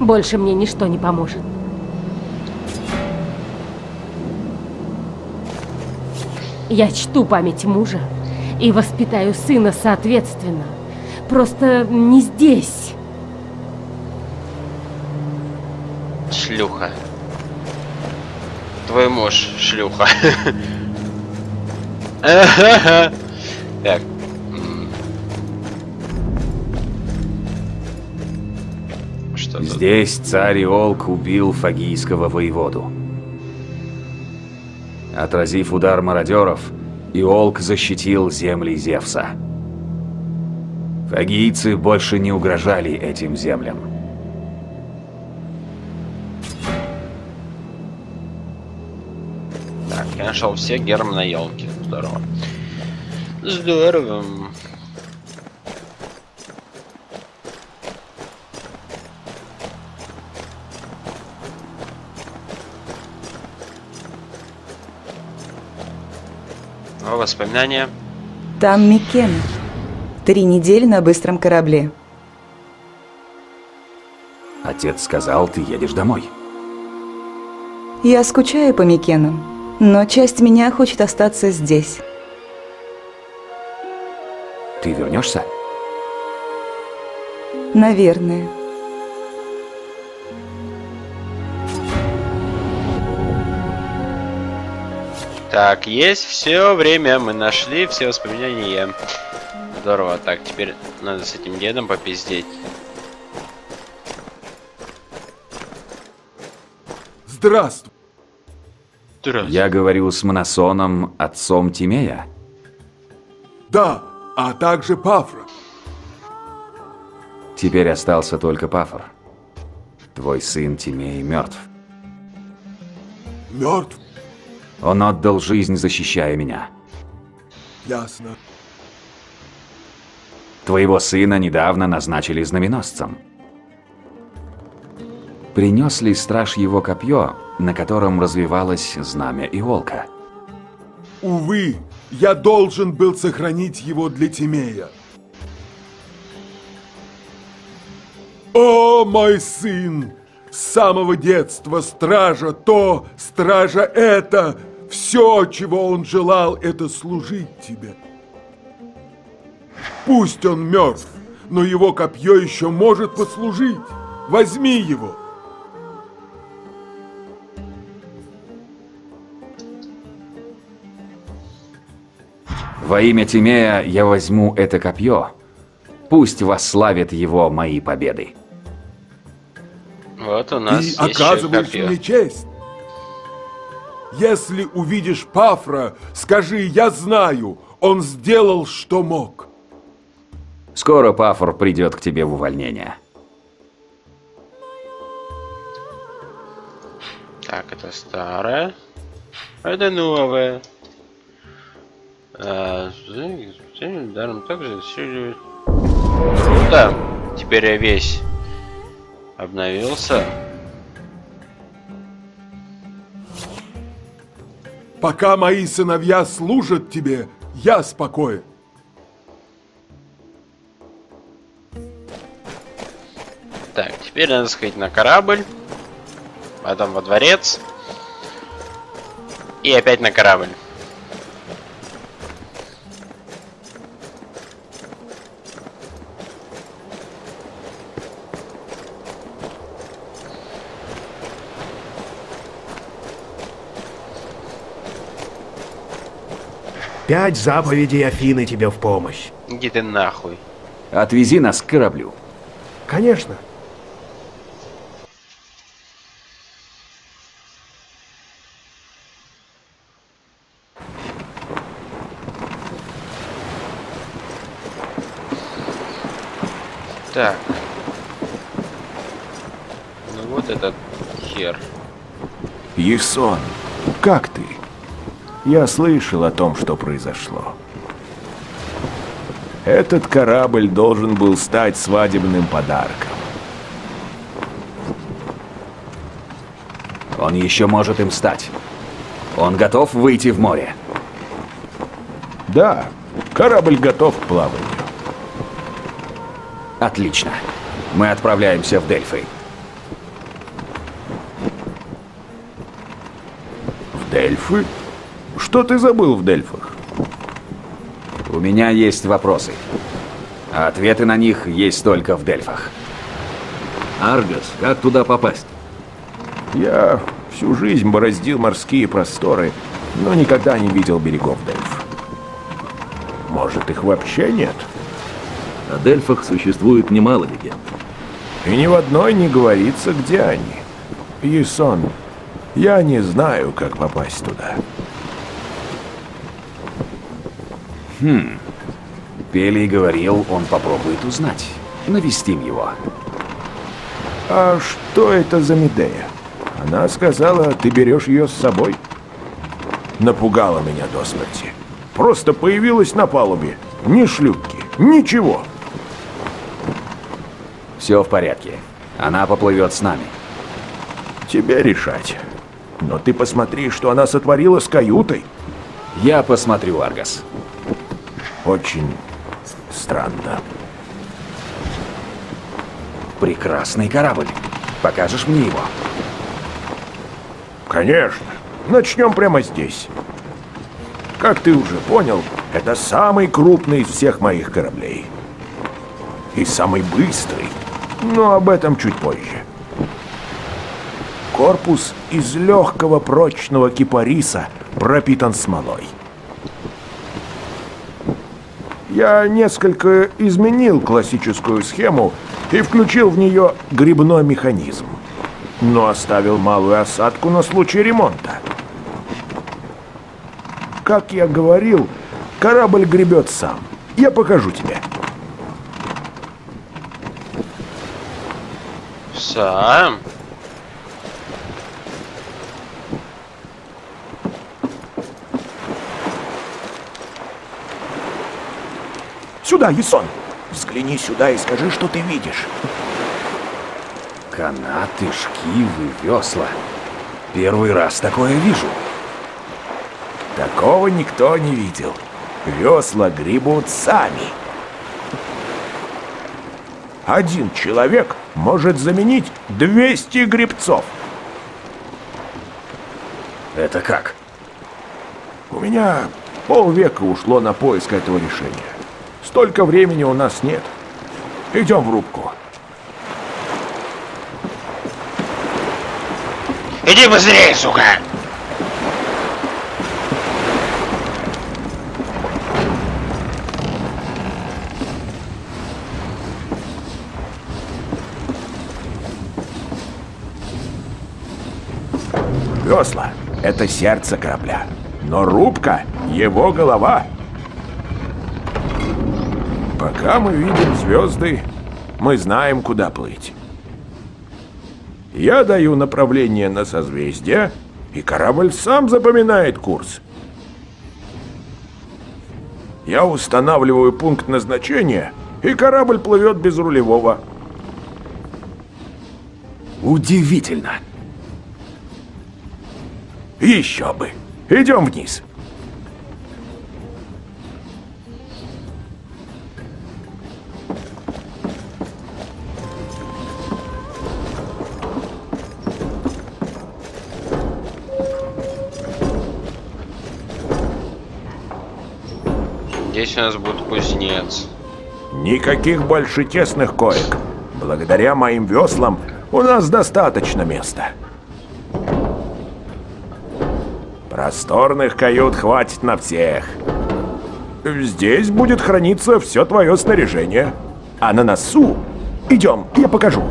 Больше мне ничто не поможет. Я чту память мужа и воспитаю сына соответственно. Просто не здесь. Шлюха. Твой муж шлюха. Так. Что? Здесь царь Иолк убил фагийского воеводу. Отразив удар мародеров, Иолк защитил земли Зевса. Фагийцы больше не угрожали этим землям. Так, я нашел все герм на елке. Здорово. Здорово. Воспоминания. Там Микена. Три недели на быстром корабле. Отец сказал, ты едешь домой. Я скучаю по Микенам, но часть меня хочет остаться здесь. Ты вернешься? Наверное. Так, есть все время, мы нашли все воспоминания. Здорово, так, теперь надо с этим дедом попиздеть. Здравствуй. Я говорю с Монасоном, отцом Тимея. Да, а также Пафра. Теперь остался только Пафор. Твой сын Тимей мертв. Мертв? Он отдал жизнь, защищая меня. Ясно. Твоего сына недавно назначили знаменосцем. Принес ли страж его копье, на котором развивалось знамя Иолка? Увы, я должен был сохранить его для Тимея. О, мой сын! С самого детства стража то, стража это, все, чего он желал, это служить тебе. Пусть он мертв, но его копье еще может послужить. Возьми его. Во имя Тимея я возьму это копье. Пусть восславят его мои победы. Вот у нас есть оказываешь мне честь. Если увидишь Пафра, скажи, я знаю, он сделал, что мог. Скоро Пафор придет к тебе в увольнение. Так, это старое. Это новое. А, с этим даром также усиливает. Круто. Теперь я весь обновился. Пока мои сыновья служат тебе, я спокоен. Так, теперь надо сходить на корабль. Потом во дворец. И опять на корабль. Пять заповедей Афины тебе в помощь. Иди ты нахуй. Отвези нас к кораблю. Конечно. Так. Ну вот этот хер. Есон, как ты? Я слышал о том, что произошло. Этот корабль должен был стать свадебным подарком. Он еще может им стать. Он готов выйти в море. Да, корабль готов к плаванию. Отлично. Мы отправляемся в Дельфы. В Дельфы? Что ты забыл в Дельфах? У меня есть вопросы. А ответы на них есть только в Дельфах. Аргос, как туда попасть? Я всю жизнь бороздил морские просторы, но никогда не видел берегов Дельф. Может, их вообще нет? О Дельфах существует немало легенд. И ни в одной не говорится, где они. Есон, я не знаю, как попасть туда. Хм. Пелий говорил, он попробует узнать. Навестим его. А что это за Медея? Она сказала, ты берешь ее с собой? Напугала меня до смерти. Просто появилась на палубе. Ни шлюпки, ничего. Все в порядке. Она поплывет с нами. Тебе решать. Но ты посмотри, что она сотворила с каютой. Я посмотрю, Аргас. Очень странно. Прекрасный корабль. Покажешь мне его? Конечно. Начнем прямо здесь. Как ты уже понял, это самый крупный из всех моих кораблей. И самый быстрый. Но об этом чуть позже. Корпус из легкого прочного кипариса пропитан смолой. Я несколько изменил классическую схему и включил в нее грибной механизм, но оставил малую осадку на случай ремонта. Как я говорил, корабль гребет сам. Я покажу тебе. Сам? Сюда, Ясон. Взгляни сюда и скажи, что ты видишь. Канаты, шкивы, весла. Первый раз такое вижу. Такого никто не видел. Весла гребут сами. Один человек может заменить 200 гребцов. Это как? У меня полвека ушло на поиск этого решения. Столько времени у нас нет. Идем в рубку. Иди быстрее, сука! Весла — это сердце корабля. Но рубка — его голова. Пока мы видим звезды, мы знаем, куда плыть. Я даю направление на созвездие, и корабль сам запоминает курс. Я устанавливаю пункт назначения, и корабль плывет без рулевого. Удивительно. Еще бы. Идем вниз. Здесь у нас будет кузнец. Никаких больше тесных коек. Благодаря моим веслам у нас достаточно места. Просторных кают хватит на всех. Здесь будет храниться все твое снаряжение. А на носу... Идем, я покажу.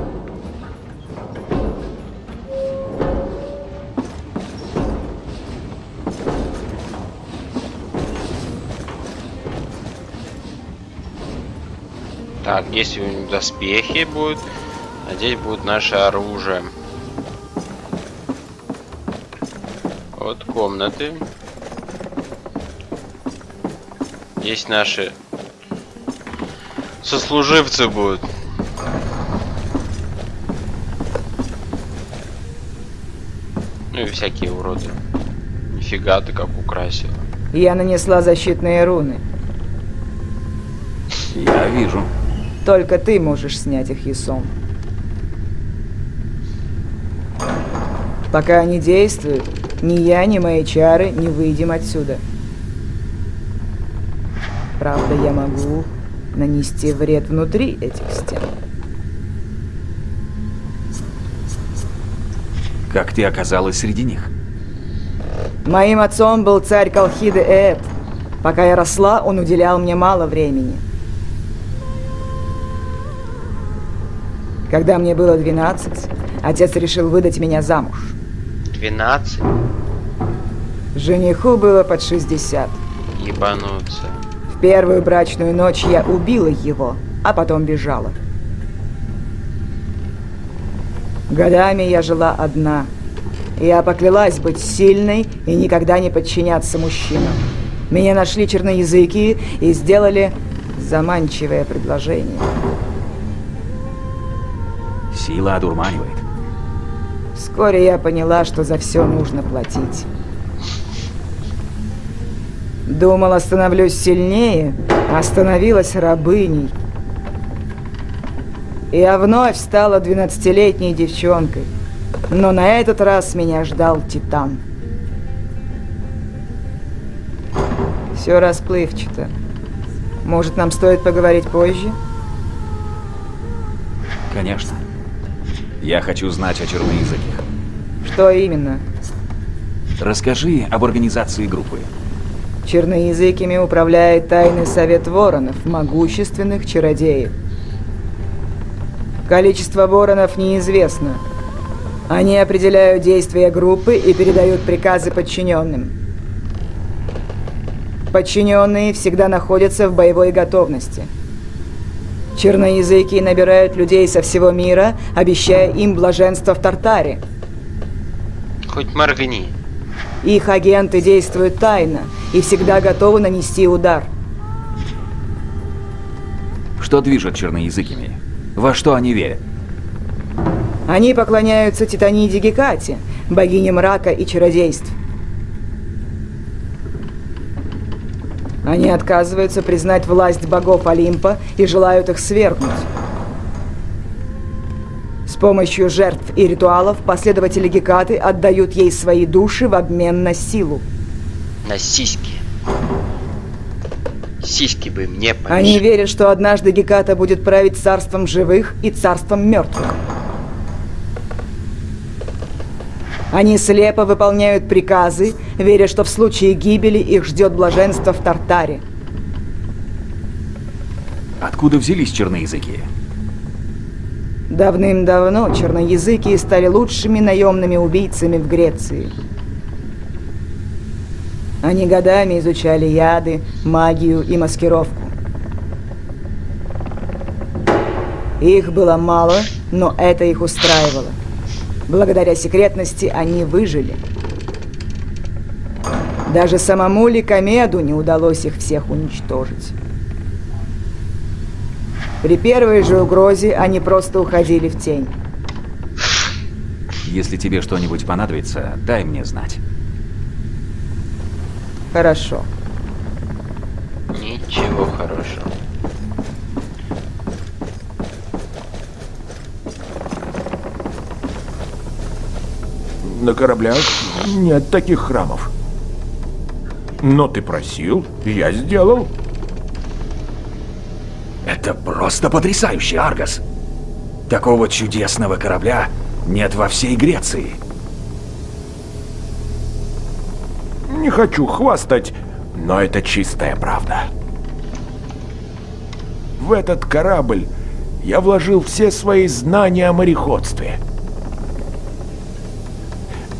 Так, здесь у них доспехи будут, а здесь будет наше оружие. Вот комнаты. Здесь наши сослуживцы будут. Ну и всякие уроды. Нифига ты как украсила. Я нанесла защитные руны. Я вижу. Только ты можешь снять их, Ясон. Пока они действуют, ни я, ни мои чары не выйдем отсюда. Правда, я могу нанести вред внутри этих стен. Как ты оказалась среди них? Моим отцом был царь Колхиды Эд. Пока я росла, он уделял мне мало времени. Когда мне было 12, отец решил выдать меня замуж. 12? Жениху было под 60. Ебануться. В первую брачную ночь я убила его, а потом бежала. Годами я жила одна. Я поклялась быть сильной и никогда не подчиняться мужчинам. Меня нашли черноязыки и сделали заманчивое предложение. Сила одурманивает. Вскоре я поняла, что за все нужно платить. Думала, становлюсь сильнее, а становилась рабыней. Я вновь стала двенадцатилетней девчонкой. Но на этот раз меня ждал Титан. Все расплывчато. Может, нам стоит поговорить позже? Конечно. Я хочу знать о черноязыких. Что именно? Расскажи об организации группы. Черноязыкими управляет Тайный Совет Воронов, могущественных чародеев. Количество воронов неизвестно. Они определяют действия группы и передают приказы подчиненным. Подчиненные всегда находятся в боевой готовности. Черноязыки набирают людей со всего мира, обещая им блаженство в Тартаре. Хоть моргни. Их агенты действуют тайно и всегда готовы нанести удар. Что движет черноязыкими? Во что они верят? Они поклоняются Титаниде Гекате, богине мрака и чародейств. Они отказываются признать власть богов Олимпа и желают их свергнуть. С помощью жертв и ритуалов последователи Гекаты отдают ей свои души в обмен на силу. На сиськи. Сиськи бы мне помешали. Они верят, что однажды Геката будет править царством живых и царством мертвых. Они слепо выполняют приказы, веря, что в случае гибели их ждет блаженство в Тартаре. Откуда взялись черноязыки? Давным-давно черноязыки стали лучшими наемными убийцами в Греции. Они годами изучали яды, магию и маскировку. Их было мало, но это их устраивало. Благодаря секретности они выжили. Даже самому Ликомеду не удалось их всех уничтожить. При первой же угрозе они просто уходили в тень. Если тебе что-нибудь понадобится, дай мне знать. Хорошо. Ничего хорошего. На кораблях нет таких храмов. Но ты просил, я сделал. Это просто потрясающе, Аргос. Такого чудесного корабля нет во всей Греции. Не хочу хвастать, но это чистая правда. В этот корабль я вложил все свои знания о мореходстве.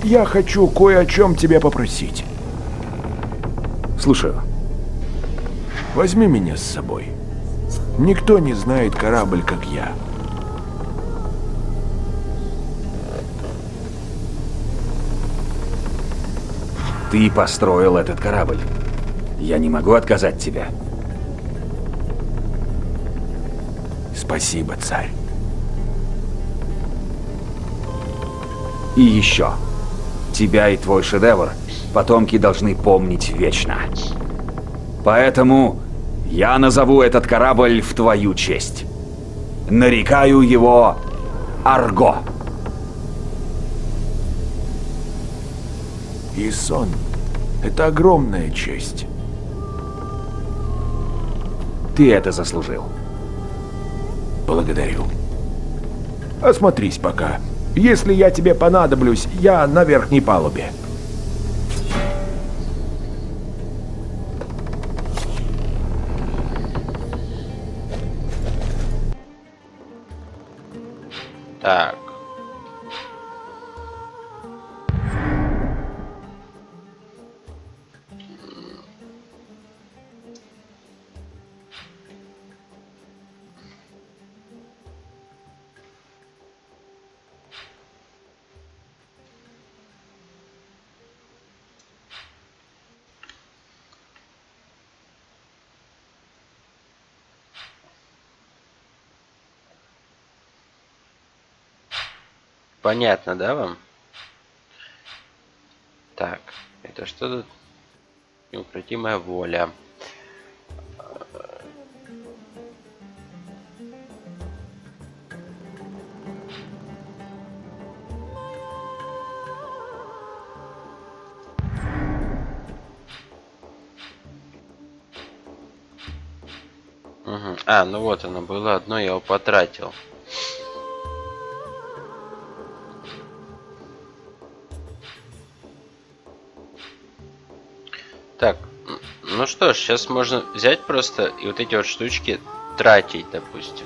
Я хочу кое о чем тебя попросить. Слушаю. Возьми меня с собой. Никто не знает корабль, как я. Ты построил этот корабль. Я не могу отказать тебе. Спасибо, царь. И еще. Тебя и твой шедевр потомки должны помнить вечно. Поэтому я назову этот корабль в твою честь. Нарекаю его Арго. Исон — это огромная честь. Ты это заслужил. Благодарю. Осмотрись пока. Если я тебе понадоблюсь, я на верхней палубе. Понятно, да, вам? Так, это что тут? Неукротимая воля. А, ну вот оно было одно, я его потратил. Что ж, сейчас можно взять просто и вот эти вот штучки тратить, допустим.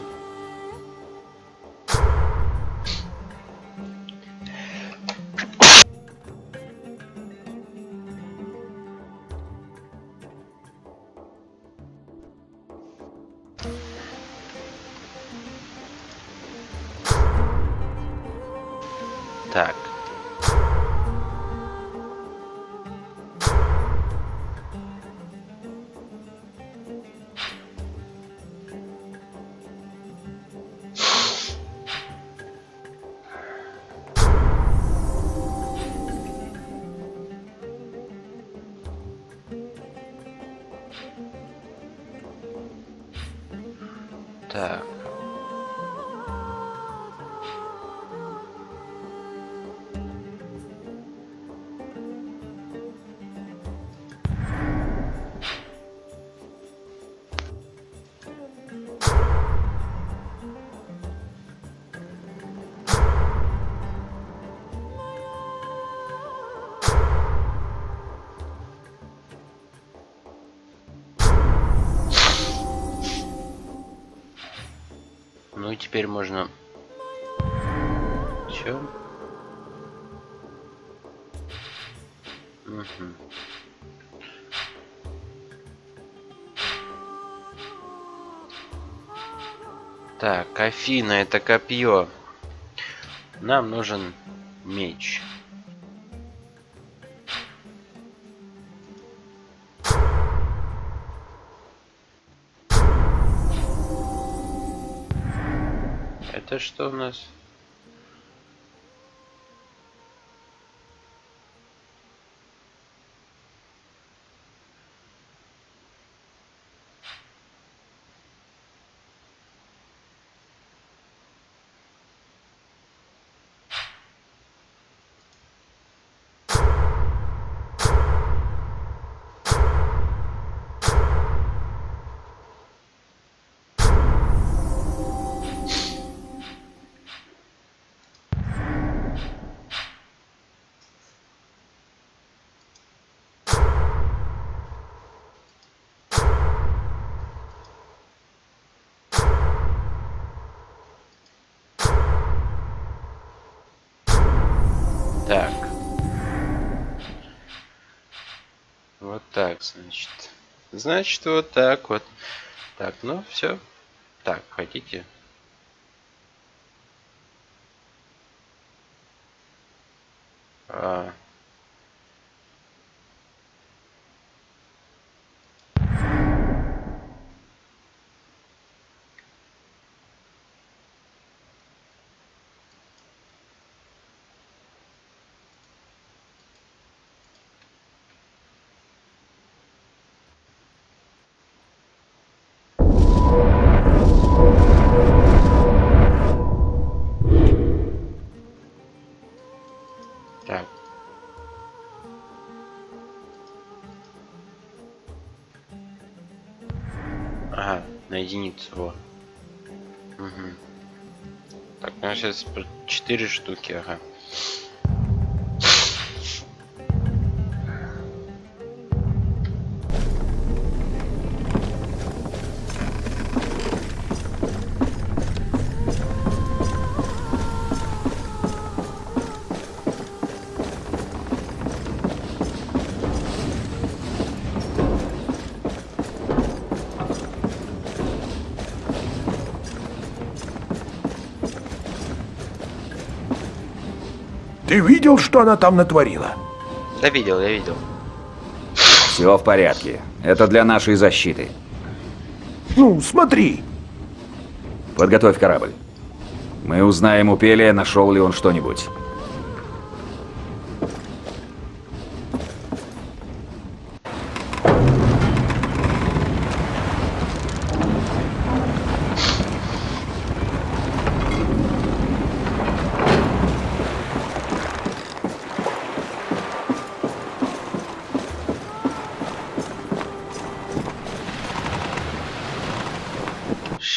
Мгм. Так, Афина, это копье. Нам нужен меч. Это что у нас? Значит. Значит, вот так вот. Так, ну все. Так, хотите? Единицу. Во. Угу. Так, у нас сейчас 4 штуки, ага. Ты видел, что она там натворила? Да видел, я видел. Все в порядке. Это для нашей защиты. Ну, смотри. Подготовь корабль. Мы узнаем у Пелия, нашел ли он что-нибудь.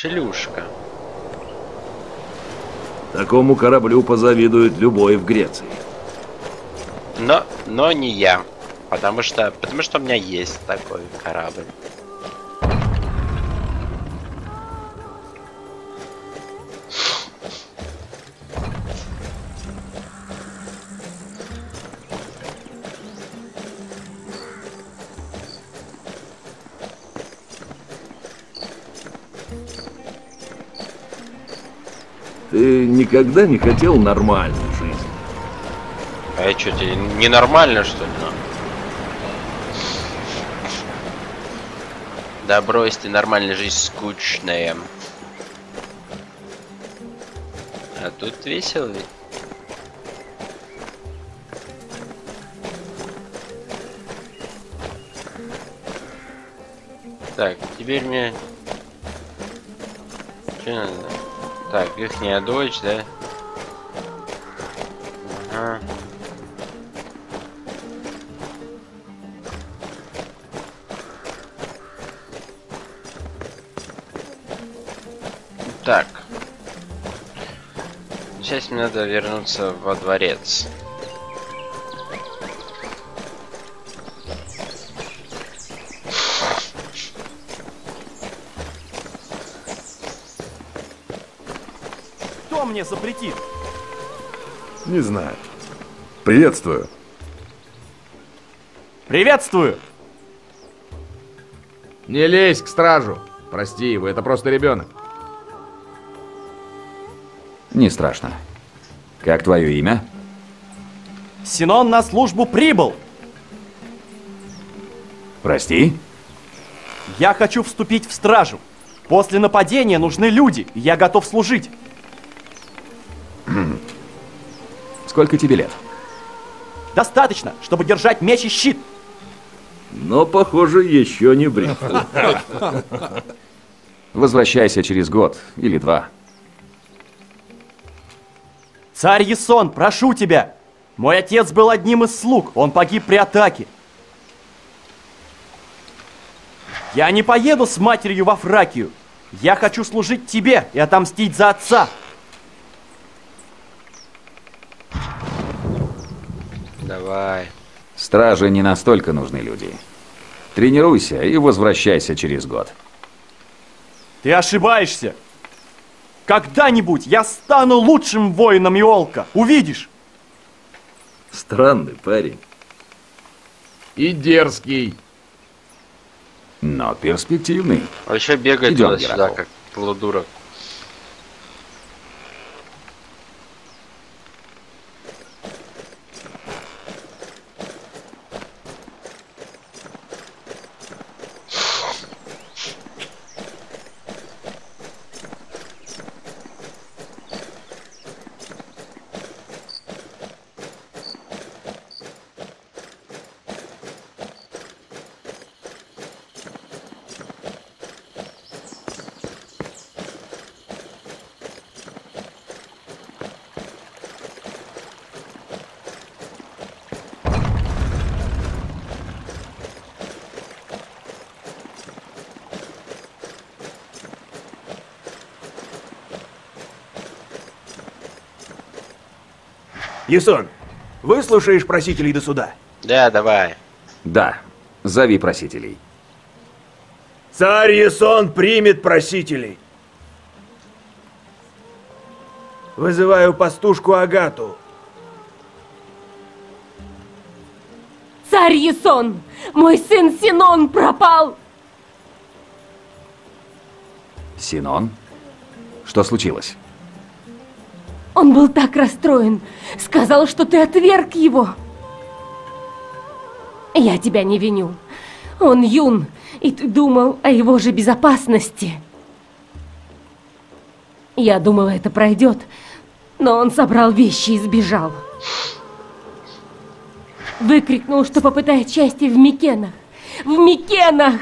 Шлюшка. Такому кораблю позавидует любой в Греции. Но, но не я. Потому что, потому что у меня есть такой корабль. Никогда не хотел нормальной жизни? А я что, тебе ненормально, что ли? ну? Да брось ты, нормальная жизнь скучная. А тут весело ведь. Так, теперь мне... Что надо? Так, ихняя дочь, да? Ага. Так. Сейчас мне надо вернуться во дворец. Мне запретит? Не знаю. Приветствую. Приветствую! Не лезь к стражу. Прости его, это просто ребенок. Не страшно. Как твое имя? Синон на службу прибыл! Прости? Я хочу вступить в стражу. После нападения нужны люди, и я готов служить. Сколько тебе лет? Достаточно, чтобы держать меч и щит. Но, похоже, еще не бритву. Возвращайся через год или два. Царь Ясон, прошу тебя! Мой отец был одним из слуг, он погиб при атаке. Я не поеду с матерью во Фракию. Я хочу служить тебе и отомстить за отца. Давай. Стражи не настолько нужны люди. Тренируйся и возвращайся через год. Ты ошибаешься. Когда-нибудь я стану лучшим воином Иолка. Увидишь. Странный парень. И дерзкий. Но перспективный. А еще бегает Идем, туда-сюда, как полудурок. Ясон, выслушаешь просителей до суда? Да, давай. Да, зови просителей. Царь Ясон примет просителей. Вызываю пастушку Агату. Царь Ясон! Мой сын Синон пропал! Синон? Что случилось? Он был так расстроен. Сказал, что ты отверг его. Я тебя не виню. Он юн, и ты думал о его же безопасности. Я думала, это пройдет, но он собрал вещи и сбежал. Выкрикнул, что попытает счастье в Микенах. В Микенах!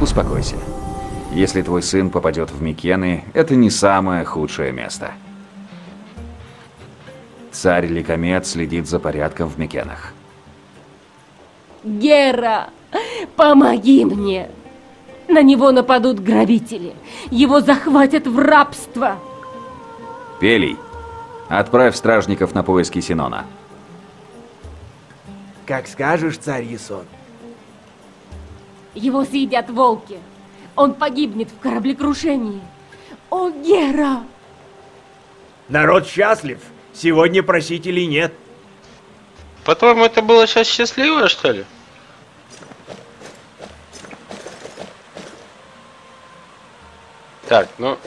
Успокойся. Если твой сын попадет в Микены, это не самое худшее место. Царь Ликомет следит за порядком в Микенах. Гера, помоги мне! На него нападут грабители. Его захватят в рабство. Пелий, отправь стражников на поиски Синона. Как скажешь, царь Ясон. Его съедят волки. Он погибнет в кораблекрушении. О, Гера! Народ счастлив. Сегодня просителей нет. По-твоему, это было сейчас счастливо, что ли? Так, ну,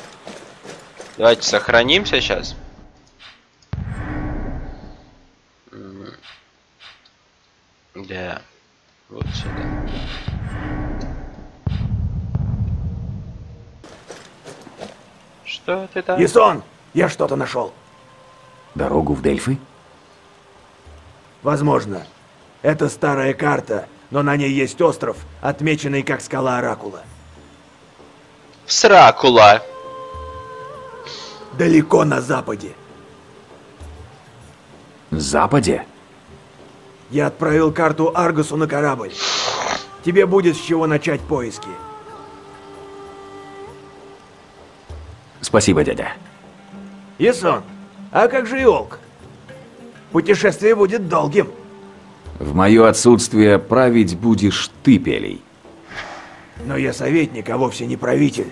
давайте сохранимся сейчас. Да, вот сюда. Что ты там? Ясон, я что-то нашел. Дорогу в Дельфы? Возможно. Это старая карта, но на ней есть остров, отмеченный как скала Оракула. Сракула. Далеко на западе. Западе? Я отправил карту Аргусу на корабль. Тебе будет с чего начать поиски. Спасибо, дядя. Ясон, а как же Иолк? Путешествие будет долгим. В мое отсутствие править будешь ты, Пелей. Но я советник, а вовсе не правитель.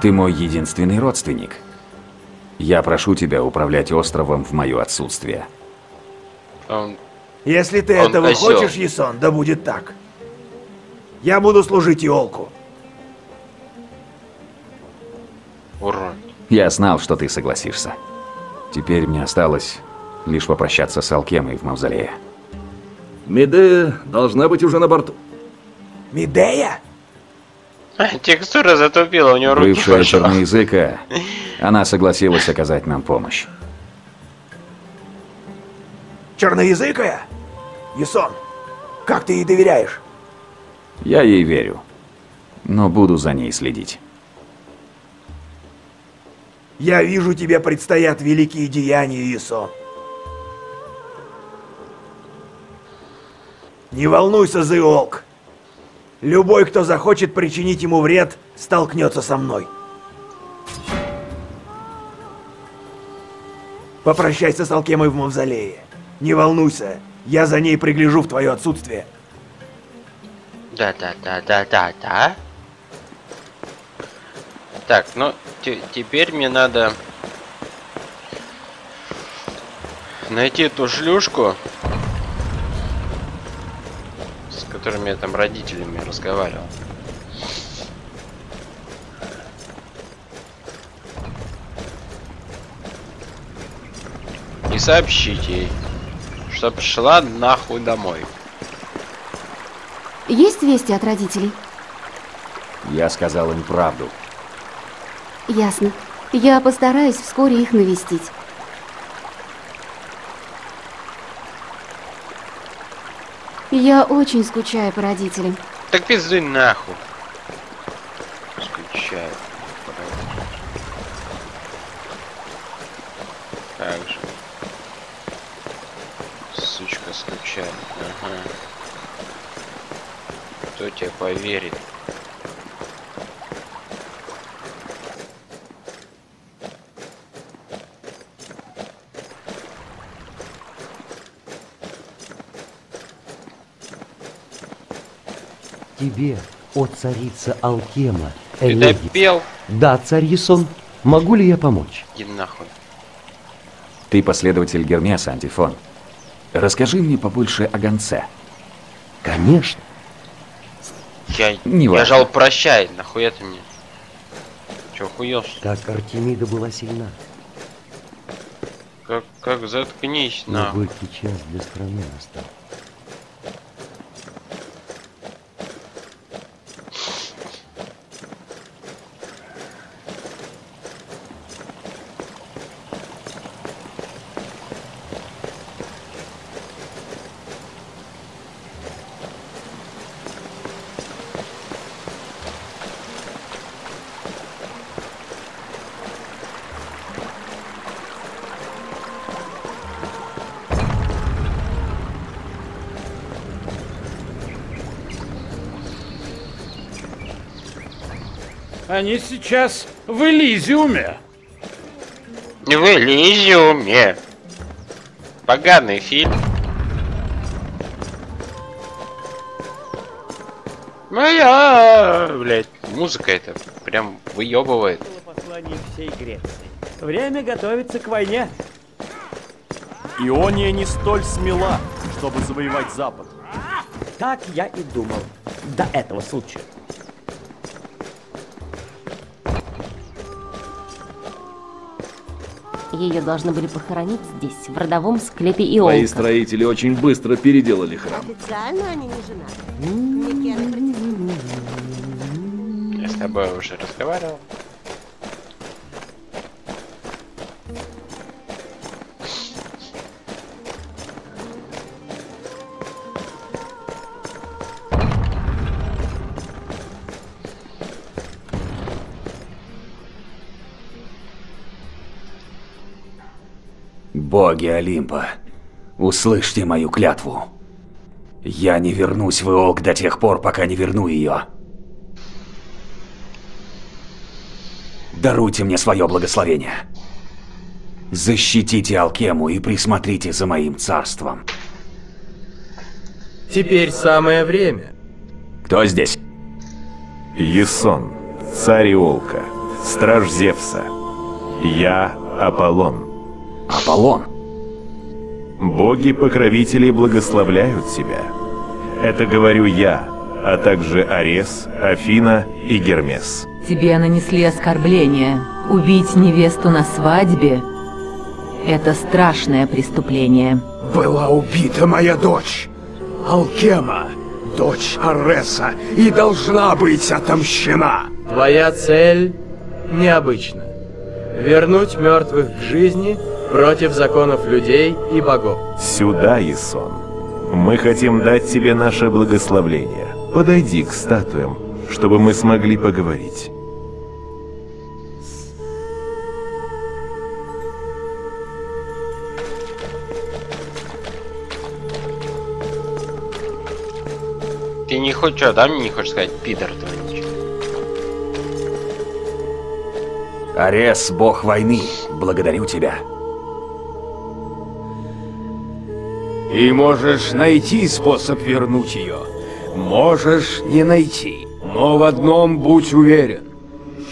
Ты мой единственный родственник. Я прошу тебя управлять островом в мое отсутствие. Он... Если ты Он этого осел. хочешь, Ясон, да будет так. Я буду служить Иолку. Урод. Я знал, что ты согласишься. Теперь мне осталось лишь попрощаться с Алкемой в мавзолее. Медея должна быть уже на борту. Медея? Текстура затупила, у него руки Бывшая черноязыка, она согласилась оказать нам помощь. Черноязыкая? Ясон, как ты ей доверяешь? Я ей верю, но буду за ней следить. Я вижу, тебе предстоят великие деяния, Ясон. Не волнуйся за Иолк. Любой, кто захочет причинить ему вред, столкнется со мной. Попрощайся с Алкемой в мавзолее. Не волнуйся, я за ней пригляжу в твое отсутствие. Да-да-да-да-да-да. Так, ну, те- теперь мне надо найти ту шлюшку, которыми я там родителями разговаривал. И сообщить ей, чтоб шла нахуй домой. Есть вести от родителей? Я сказал им правду. Ясно. Я постараюсь вскоре их навестить. Я очень скучаю по родителям. Так пиздуй нахуй. Скучаю. Как же. Сучка скучает. Ага. Кто тебе поверит? Тебе, о царица Алкема, Ты допел? Да, царь Ясон, могу ли я помочь? Иди нахуй. Ты последователь Гермеса, Антифон. Расскажи мне побольше о гонце. Конечно. Я, Не я важно. жал прощай, нахуя ты мне? Че, ли? Как Артемида была сильна. Как, как заткнись, Но на. горький час для страны настал. Они сейчас в Элизиуме. В Элизиуме. Поганый фильм. Моя, блядь, музыка это прям выебывает. Послание всей Греции. Время готовиться к войне. Иония не столь смела, чтобы завоевать Запад. Так я и думал. До этого случая. Ее должны были похоронить здесь, в родовом склепе Твои Иолка. строители очень быстро переделали храм. Официально они не женаты. Я с тобой уже разговаривал. Боги Олимпа, услышьте мою клятву. Я не вернусь в Иолк до тех пор, пока не верну ее. Даруйте мне свое благословение. Защитите Алкему и присмотрите за моим царством. Теперь самое время. Кто здесь? Есон, царь Иолка, страж Зевса. Я Аполлон. Аполлон? Боги-покровители благословляют тебя. Это говорю я, а также Арес, Афина и Гермес. Тебе нанесли оскорбление. Убить невесту на свадьбе – это страшное преступление. Была убита моя дочь, Алкема, дочь Ареса, и должна быть отомщена. Твоя цель необычна. Вернуть мертвых к жизни против законов людей и богов. Сюда, Есон. Мы хотим дать тебе наше благословление. Подойди к статуям, чтобы мы смогли поговорить. Ты не хочешь, что, да, мне не хочешь сказать, пидор ты вонючий? Арес, бог войны, благодарю тебя. И можешь найти способ вернуть ее. Можешь не найти. Но в одном будь уверен.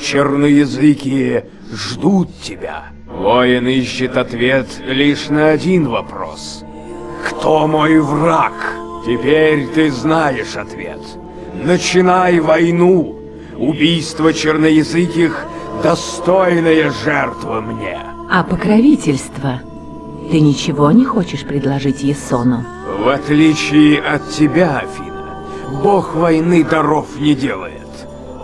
Черноязыкие ждут тебя. Воин ищет ответ лишь на один вопрос. Кто мой враг? Теперь ты знаешь ответ. Начинай войну. Убийство черноязыких — достойная жертва мне. А покровительство? Ты ничего не хочешь предложить Есону? В отличие от тебя, Афина, бог войны даров не делает.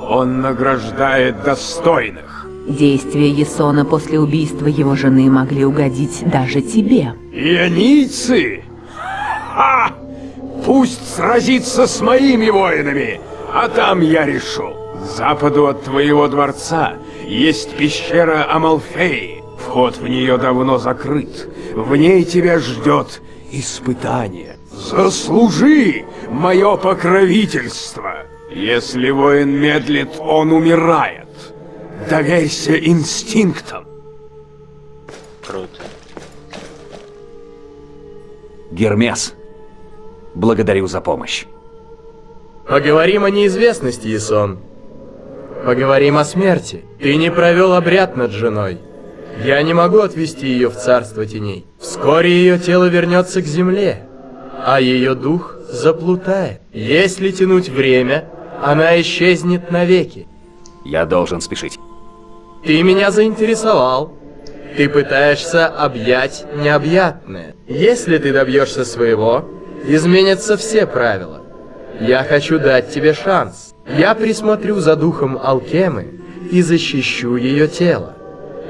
Он награждает достойных. Действия Есона после убийства его жены могли угодить даже тебе. Ионийцы? Ха! Пусть сразится с моими воинами, а там я решу. Западу от твоего дворца есть пещера Амалфеи. Вход в нее давно закрыт. В ней тебя ждет испытание. Заслужи мое покровительство. Если воин медлит, он умирает. Доверься инстинктам. Круто. Гермес, благодарю за помощь. Поговорим о неизвестности, Исон. Поговорим о смерти. Ты не провел обряд над женой. Я не могу отвести ее в царство теней. Вскоре ее тело вернется к земле, а ее дух заплутает. Если тянуть время, она исчезнет навеки. Я должен спешить. Ты меня заинтересовал. Ты пытаешься объять необъятное. Если ты добьешься своего, изменятся все правила. Я хочу дать тебе шанс. Я присмотрю за духом Алкемы и защищу ее тело.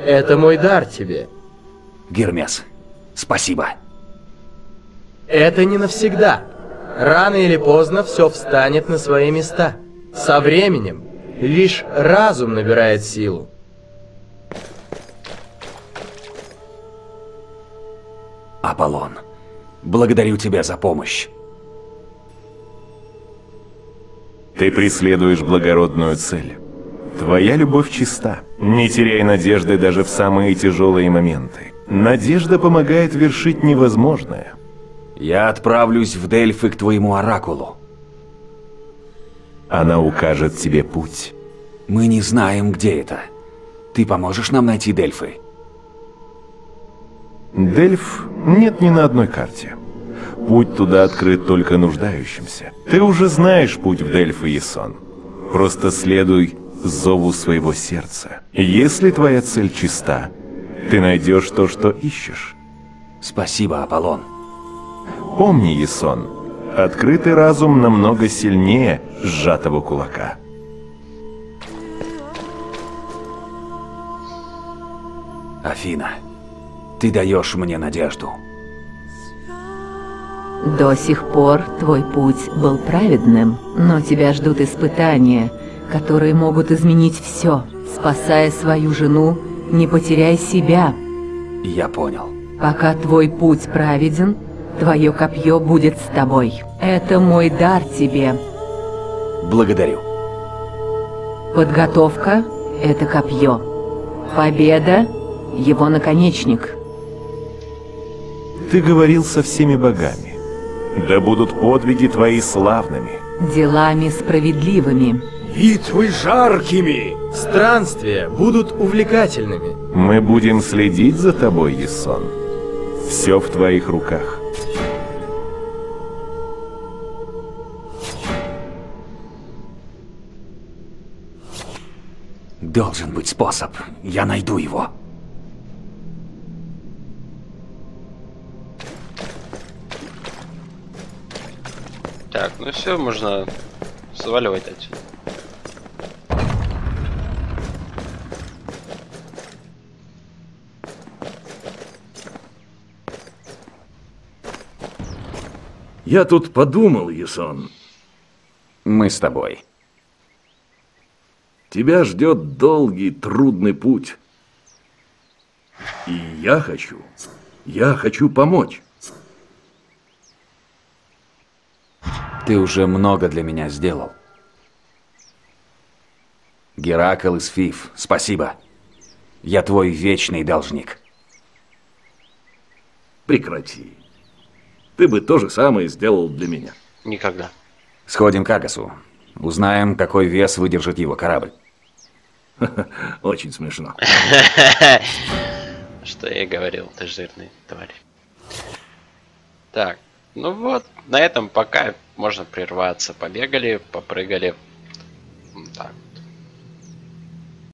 Это мой дар тебе. Гермес, спасибо. Это не навсегда. Рано или поздно все встанет на свои места. Со временем лишь разум набирает силу. Аполлон, благодарю тебя за помощь. Ты преследуешь благородную цель. Твоя любовь чиста. Не теряй надежды даже в самые тяжелые моменты. Надежда помогает вершить невозможное. Я отправлюсь в Дельфы к твоему оракулу. Она укажет тебе путь. Мы не знаем, где это. Ты поможешь нам найти Дельфы? Дельф нет ни на одной карте. Путь туда открыт только нуждающимся. Ты уже знаешь путь в Дельфы, Ясон. Просто следуй зову своего сердца. Если твоя цель чиста, ты найдешь то, что ищешь. Спасибо, Аполлон. Помни, Ясон, открытый разум намного сильнее сжатого кулака. Афина, ты даешь мне надежду. До сих пор твой путь был праведным, но тебя ждут испытания, которые могут изменить все. Спасая свою жену, не потеряй себя. Я понял. Пока твой путь праведен, твое копье будет с тобой. Это мой дар тебе. Благодарю. Подготовка — это копье. Победа — его наконечник. Ты говорил со всеми богами. Да будут подвиги твои славными. Делами справедливыми. Битвы жаркими. Странствия будут увлекательными. Мы будем следить за тобой, Ясон. Все в твоих руках. Должен быть способ. Я найду его. Так, ну все, можно сваливать отсюда. Я тут подумал, Ясон. Мы с тобой. Тебя ждет долгий, трудный путь. И я хочу, я хочу помочь. Ты уже много для меня сделал. Геракл из Фиф, спасибо. Я твой вечный должник. Прекрати. Ты бы то же самое сделал для меня. Никогда. Сходим к Агасу. Узнаем, какой вес выдержит его корабль. Очень смешно. Что я и говорил, ты жирный тварь. Так, ну вот, на этом пока можно прерваться. Побегали, попрыгали,